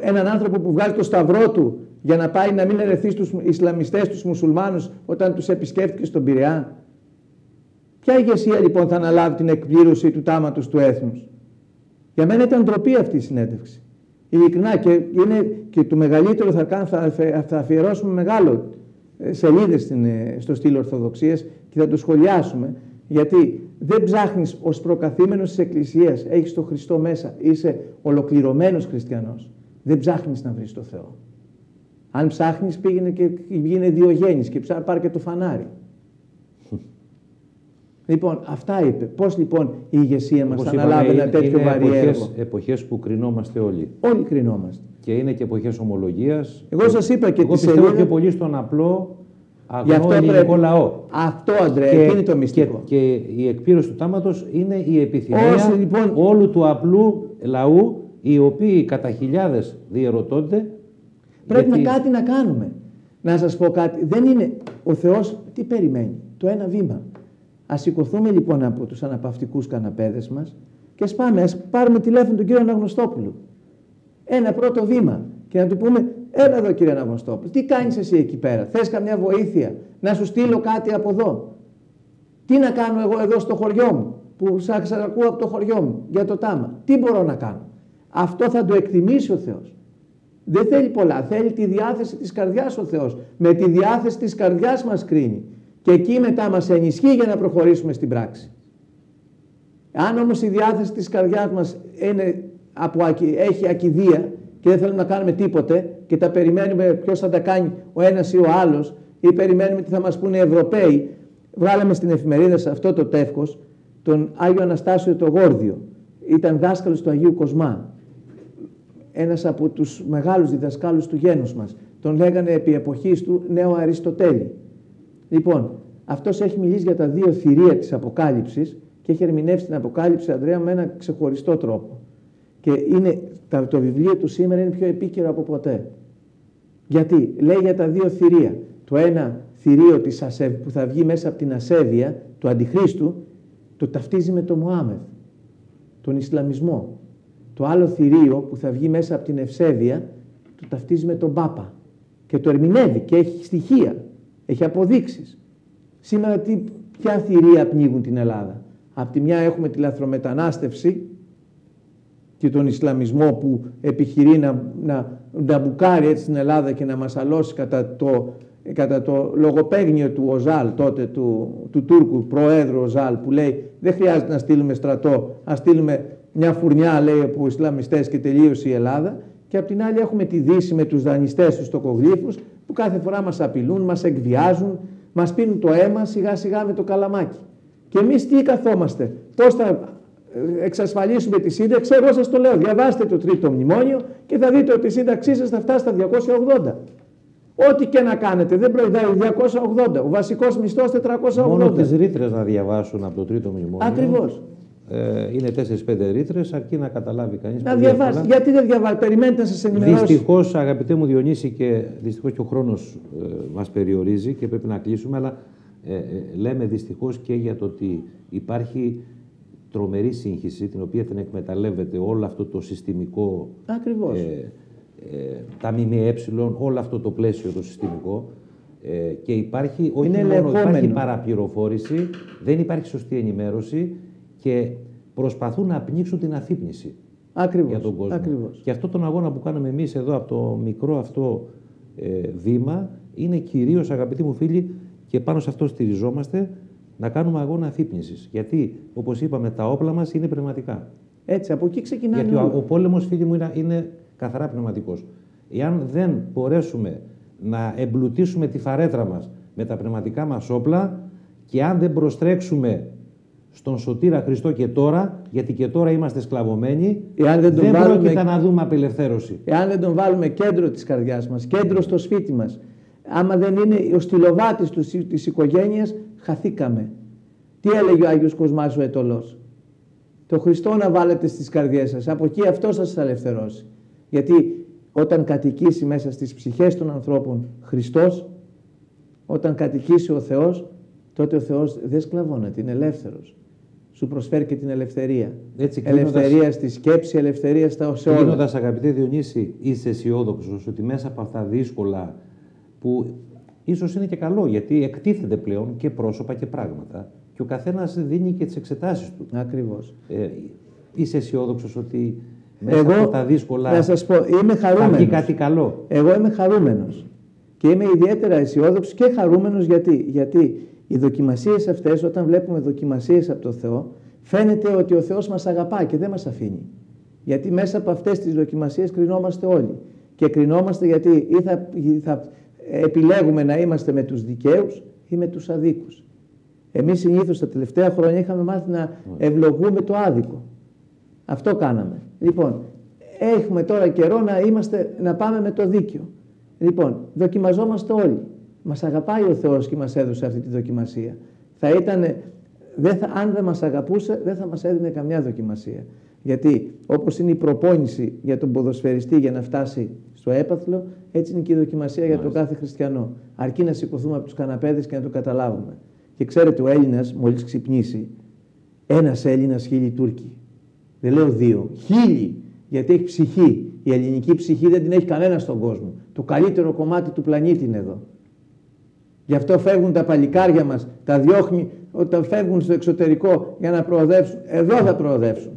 Έναν άνθρωπο που βγάζει το σταυρό του για να πάει να μην ερεθεί στους Ισλαμιστές, τους Μουσουλμάνους όταν τους επισκέφτηκε στον Πειραιά. Ποια ηγεσία λοιπόν θα αναλάβει την εκπλήρωση του τάματος του έθνους; Για μένα ήταν ντροπή αυτή η συνέντευξη. Ειλικρινά και είναι και το μεγαλύτερο θα, κάνω, θα αφιερώσουμε μεγάλο ε, σελίδες ε, στο στήλο Ορθοδοξίας και θα το σχολιάσουμε γιατί δεν ψάχνεις ως προκαθήμενος της Εκκλησίας, έχεις τον Χριστό μέσα, είσαι ολοκληρωμένος χριστιανός. Δεν ψάχνεις να βρεις το Θεό. Αν ψάχνεις πήγαινε και γίνε διογέννης και πάρε και το φανάρι. Λοιπόν, αυτά είπε. Πώς λοιπόν η ηγεσία μας θα αναλάβει ένα τέτοιο βαρύ εποχές, εποχές που κρινόμαστε όλοι. Όλοι κρινόμαστε. Και είναι και εποχές ομολογίας. Εγώ σας είπα και Εγώ τη πιστεύω σελίδα... και πολύ στον απλό αγνό ελληνικό λαό. Αυτό, Αντρέα, και, είναι το μυστικό. Και, και η εκπλήρωση του τάματος είναι η επιθυμία Όσο, λοιπόν... όλου του απλού λαού, οι οποίοι κατά χιλιάδες διαιρωτώνται. Πρέπει γιατί... να κάτι να κάνουμε. Να σας πω κάτι. Δεν είναι ο Θεός τι περιμένει; Το ένα βήμα. Ας σηκωθούμε λοιπόν από τους αναπαυτικούς καναπέδες μας και ας πάμε, ας πάρουμε τηλέφωνο τον κύριο Αναγνωστόπουλο. Ένα πρώτο βήμα και να του πούμε, έλα εδώ κύριε Αναγνωστόπουλο, τι κάνεις εσύ εκεί πέρα, θες καμιά βοήθεια, να σου στείλω κάτι από εδώ. Τι να κάνω εγώ εδώ στο χωριό μου, που σας ακούω από το χωριό μου για το τάμα. Τι μπορώ να κάνω. Αυτό θα το εκτιμήσει ο Θεός. Δεν θέλει πολλά, θέλει τη διάθεση της καρδιάς ο Θεός. Με τη διάθεση της καρδιάς μας κρίνει και εκεί μετά μας ενισχύει για να προχωρήσουμε στην πράξη. Αν όμως η διάθεση της καρδιάς μας είναι από, έχει ακιδεία και δεν θέλουμε να κάνουμε τίποτε και τα περιμένουμε ποιος θα τα κάνει ο ένας ή ο άλλος ή περιμένουμε τι θα μας πούνε οι Ευρωπαίοι, βγάλαμε στην εφημερίδα σε αυτό το τεύχος τον Άγιο Αναστάσιο το Γόρδιο. Ήταν δάσκαλος του Αγίου Κοσμά. Ένας από τους μεγάλους διδασκάλους του γένους μας. Τον λέγανε επί εποχής του Νέο Αριστοτέλη. Λοιπόν, αυτός έχει μιλήσει για τα δύο θηρία της Αποκάλυψης και έχει ερμηνεύσει την Αποκάλυψη, Ανδρέα, με ένα ξεχωριστό τρόπο. Και είναι, το βιβλίο του σήμερα είναι πιο επίκαιρο από ποτέ. Γιατί; Λέει για τα δύο θηρία. Το ένα θηρίο της ασεβ, που θα βγει μέσα από την ασέβεια του Αντιχρίστου, το ταυτίζει με το Μωάμεθ, τον Ισλαμισμό. Το άλλο θηρίο που θα βγει μέσα από την ευσέβεια, το ταυτίζει με τον Πάπα. Και το ερμηνεύει και έχει στοιχεία. Έχει αποδείξεις. Σήμερα τι, ποια θηρία πνίγουν την Ελλάδα. Απ' τη μια έχουμε τη λαθρομετανάστευση και τον Ισλαμισμό που επιχειρεί να, να, να μπουκάρει έτσι στην Ελλάδα και να μας αλώσει κατά το, κατά το λογοπαίγνιο του Οζάλ τότε, του, του Τούρκου προέδρου Οζάλ που λέει δεν χρειάζεται να στείλουμε στρατό, να στείλουμε μια φουρνιά λέει από Ισλαμιστές και τελείωσε η Ελλάδα και απ' την άλλη έχουμε τη Δύση με τους δανειστές τους τοκογλύφους που κάθε φορά μας απειλούν, μας εκβιάζουν, μας πίνουν το αίμα σιγά σιγά με το καλαμάκι. Και εμείς τι καθόμαστε, πώς θα ε, εξασφαλίσουμε τη σύνταξη, εγώ σας το λέω, διαβάστε το τρίτο μνημόνιο και θα δείτε ότι η σύνταξή σας θα φτάσει στα 280. Ό,τι και να κάνετε, δεν προειδάει 280. Ο βασικός μισθός 480. Μόνο τις ρήτρες να διαβάσουν από το τρίτο μνημόνιο. Ακριβώς. Ε, είναι 4-5 ρήτρες, αρκεί να καταλάβει κανείς. Να διαβάσει. Γιατί δεν διαβάζει, περιμένετε να σας ενημερώσει. Δυστυχώς, αγαπητέ μου Διονύση, και δυστυχώς και ο χρόνος ε, μας περιορίζει και πρέπει να κλείσουμε, αλλά ε, ε, λέμε δυστυχώς και για το ότι υπάρχει τρομερή σύγχυση, την οποία την εκμεταλλεύεται όλο αυτό το συστημικό. Ακριβώς. Ε, ε, τα ΜΜΕ, όλο αυτό το πλαίσιο το συστημικό. Ε, και υπάρχει, όχι Είναι μόνο υπάρχει παραπληροφόρηση, δεν υπάρχει σωστή ενημέρωση και προσπαθούν να πνίξουν την αφύπνιση Ακριβώς, για τον κόσμο. Ακριβώς. Και αυτό τον αγώνα που κάνουμε εμείς εδώ από το μικρό αυτό ε, βήμα είναι κυρίως αγαπητοί μου φίλοι και πάνω σε αυτό στηριζόμαστε να κάνουμε αγώνα αφύπνισης. Γιατί όπως είπαμε τα όπλα μας είναι πνευματικά. Έτσι, από εκεί ξεκινάει. Γιατί ο, ο πόλεμος φίλοι μου είναι, είναι καθαρά πνευματικός. Εάν δεν μπορέσουμε να εμπλουτίσουμε τη φαρέτρα μας με τα πνευματικά μας όπλα και αν δεν προστρέξουμε στον Σωτήρα Χριστό και τώρα, γιατί και τώρα είμαστε σκλαβωμένοι, Εάν δεν, τον δεν βάλουμε... πρόκειται να δούμε απελευθέρωση. Εάν δεν τον βάλουμε κέντρο της καρδιάς μας, κέντρο στο σπίτι μας, άμα δεν είναι ο στυλοβάτης της οικογένειας, χαθήκαμε. Τι έλεγε ο Άγιος Κοσμάς ο Ετωλός; Το Χριστό να βάλετε στις καρδιές σας. Από εκεί αυτό θα σας ελευθερώσει. Γιατί όταν κατοικήσει μέσα στις ψυχές των ανθρώπων Χριστός, όταν κατοικήσει ο Θεός, τότε ο Θεός δεν σκλαβώνεται, είναι ελεύθερος. Σου προσφέρει και την ελευθερία. Έτσι, ελευθερία στη σκέψη, ελευθερία στα σε όλα. Κλείνοντας αγαπητέ Διονύση, είσαι αισιόδοξο ότι μέσα από αυτά δύσκολα που ίσως είναι και καλό γιατί εκτίθεται πλέον και πρόσωπα και πράγματα και ο καθένας δίνει και τις εξετάσεις του. Ακριβώς. Ε, είσαι αισιόδοξος ότι μέσα Εγώ, από τα δύσκολα να σας πω, είμαι χαρούμενος. θα βγει κάτι καλό. Εγώ είμαι χαρούμενος. Και είμαι ιδιαίτερα αισιόδοξος και χαρούμενος γιατί, γιατί οι δοκιμασίες αυτές, όταν βλέπουμε δοκιμασίες από το Θεό, φαίνεται ότι ο Θεός μας αγαπάει και δεν μας αφήνει. Γιατί μέσα από αυτές τις δοκιμασίες κρινόμαστε όλοι. Και κρινόμαστε γιατί ή θα, θα επιλέγουμε να είμαστε με τους δικαίους ή με τους αδίκους. Εμείς συνήθως τα τελευταία χρόνια είχαμε μάθει να ευλογούμε το άδικο. Αυτό κάναμε. Λοιπόν, έχουμε τώρα καιρό να, είμαστε, να πάμε με το δίκαιο. Λοιπόν, δοκιμαζόμαστε όλοι. Μας αγαπάει ο Θεός και μας έδωσε αυτή τη δοκιμασία. Θα ήταν, δεν θα, αν δεν μας αγαπούσε, δεν θα μας έδινε καμιά δοκιμασία. Γιατί όπως είναι η προπόνηση για τον ποδοσφαιριστή για να φτάσει στο έπαθλο, έτσι είναι και η δοκιμασία για τον κάθε χριστιανό. Αρκεί να σηκωθούμε από τους καναπέδες και να το καταλάβουμε. Και ξέρετε, ο Έλληνας, μόλις ξυπνήσει, ένας Έλληνας χίλιοι Τούρκοι. Δεν λέω δύο. Χίλιοι. Γιατί έχει ψυχή. Η ελληνική ψυχή δεν την έχει κανένας στον κόσμο. Το καλύτερο κομμάτι του πλανήτη είναι εδώ. Γι' αυτό φεύγουν τα παλικάρια μας, τα διώχνει όταν φεύγουν στο εξωτερικό για να προοδεύσουν. Εδώ θα προοδεύσουν.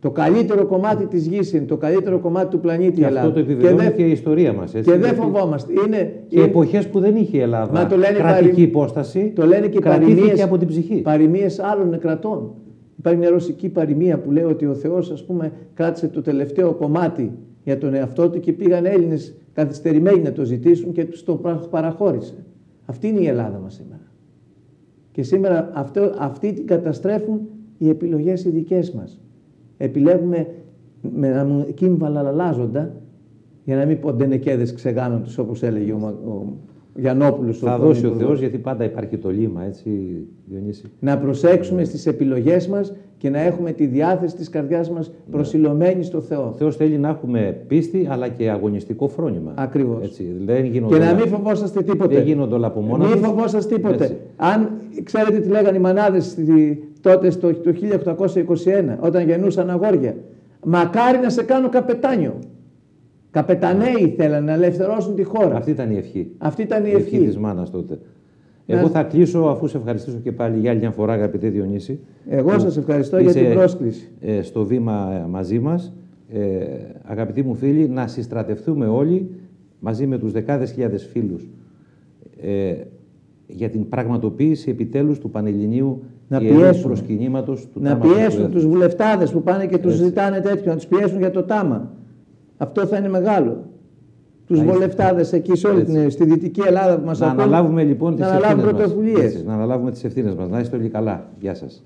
Το καλύτερο κομμάτι της γης είναι, το καλύτερο κομμάτι του πλανήτη η Ελλάδα. Αυτό το επιβεβαιώνει και, και η ιστορία μας. Έτσι, και δεν φοβόμαστε. Είναι, και είναι... εποχές που δεν είχε η Ελλάδα Μα το λένε κρατική παρι... υπόσταση, το λένε και παροιμίες, από την ψυχή. Παροιμίες άλλων κρατών. Υπάρχει μια ρωσική παροιμία που λέει ότι ο Θεός ας πούμε κράτησε το τελευταίο κομμάτι για τον εαυτό του και πήγαν Έλληνες καθυστερημένοι να το ζητήσουν και τους το παραχώρησε. Αυτή είναι η Ελλάδα μας σήμερα. Και σήμερα αυτό, αυτοί την καταστρέφουν οι επιλογές οι δικές μας. Επιλέγουμε με κύμβαλα αλλάζοντα για να μην πω ντενεκέδες ξεγάνοντες όπως έλεγε ο, ο Γιαννόπουλος. Θα δώσει ο Θεός γιατί πάντα υπάρχει το λίμα, έτσι Διονύση. Να προσέξουμε στις επιλογές μας και να έχουμε τη διάθεση της καρδιάς μας ναι. προσιλωμένη στο Θεό. Ο Θεός θέλει να έχουμε πίστη αλλά και αγωνιστικό φρόνημα. Ακριβώς. Έτσι, δεν και να μην φοβόσαστε τίποτε. Δεν γίνονται όλα από μόνα Μην φοβόσαστε τίποτε. Έτσι. Αν ξέρετε τι λέγανε οι μανάδες τότε στο, το 1821 όταν γεννούσαν αγόρια. Μακάρι να σε κάνω καπετάνιο. Καπεταναίοι θέλανε να ελευθερώσουν τη χώρα. Αυτή ήταν η ευχή. Αυτή ήταν η, η ευχή. ευχή της μάνας τότε. Εγώ θα κλείσω αφού σε ευχαριστήσω και πάλι για άλλη μια φορά, αγαπητέ Διονύση. Εγώ σας ευχαριστώ για την πρόσκληση. Ε, στο βήμα μαζί μας, ε, αγαπητοί μου φίλοι, να συστρατευτούμε όλοι μαζί με τους δεκάδες χιλιάδες φίλους ε, για την πραγματοποίηση επιτέλους του Πανελληνίου να πιέσουν, προσκυνήματος του να πιέσουν τους βουλευτάδες που πάνε και τους ζητάνε τέτοιο, να τους πιέσουν για το τάμα. Αυτό θα είναι μεγάλο. Τους βολευτάδες εκεί σε όλη την στη Δυτική Ελλάδα που μας ακούνε. Να αναλάβουμε λοιπόν τις ευθύνες μας. Να αναλάβουμε τις ευθύνες μας. Να είστε όλοι καλά. Γεια σας.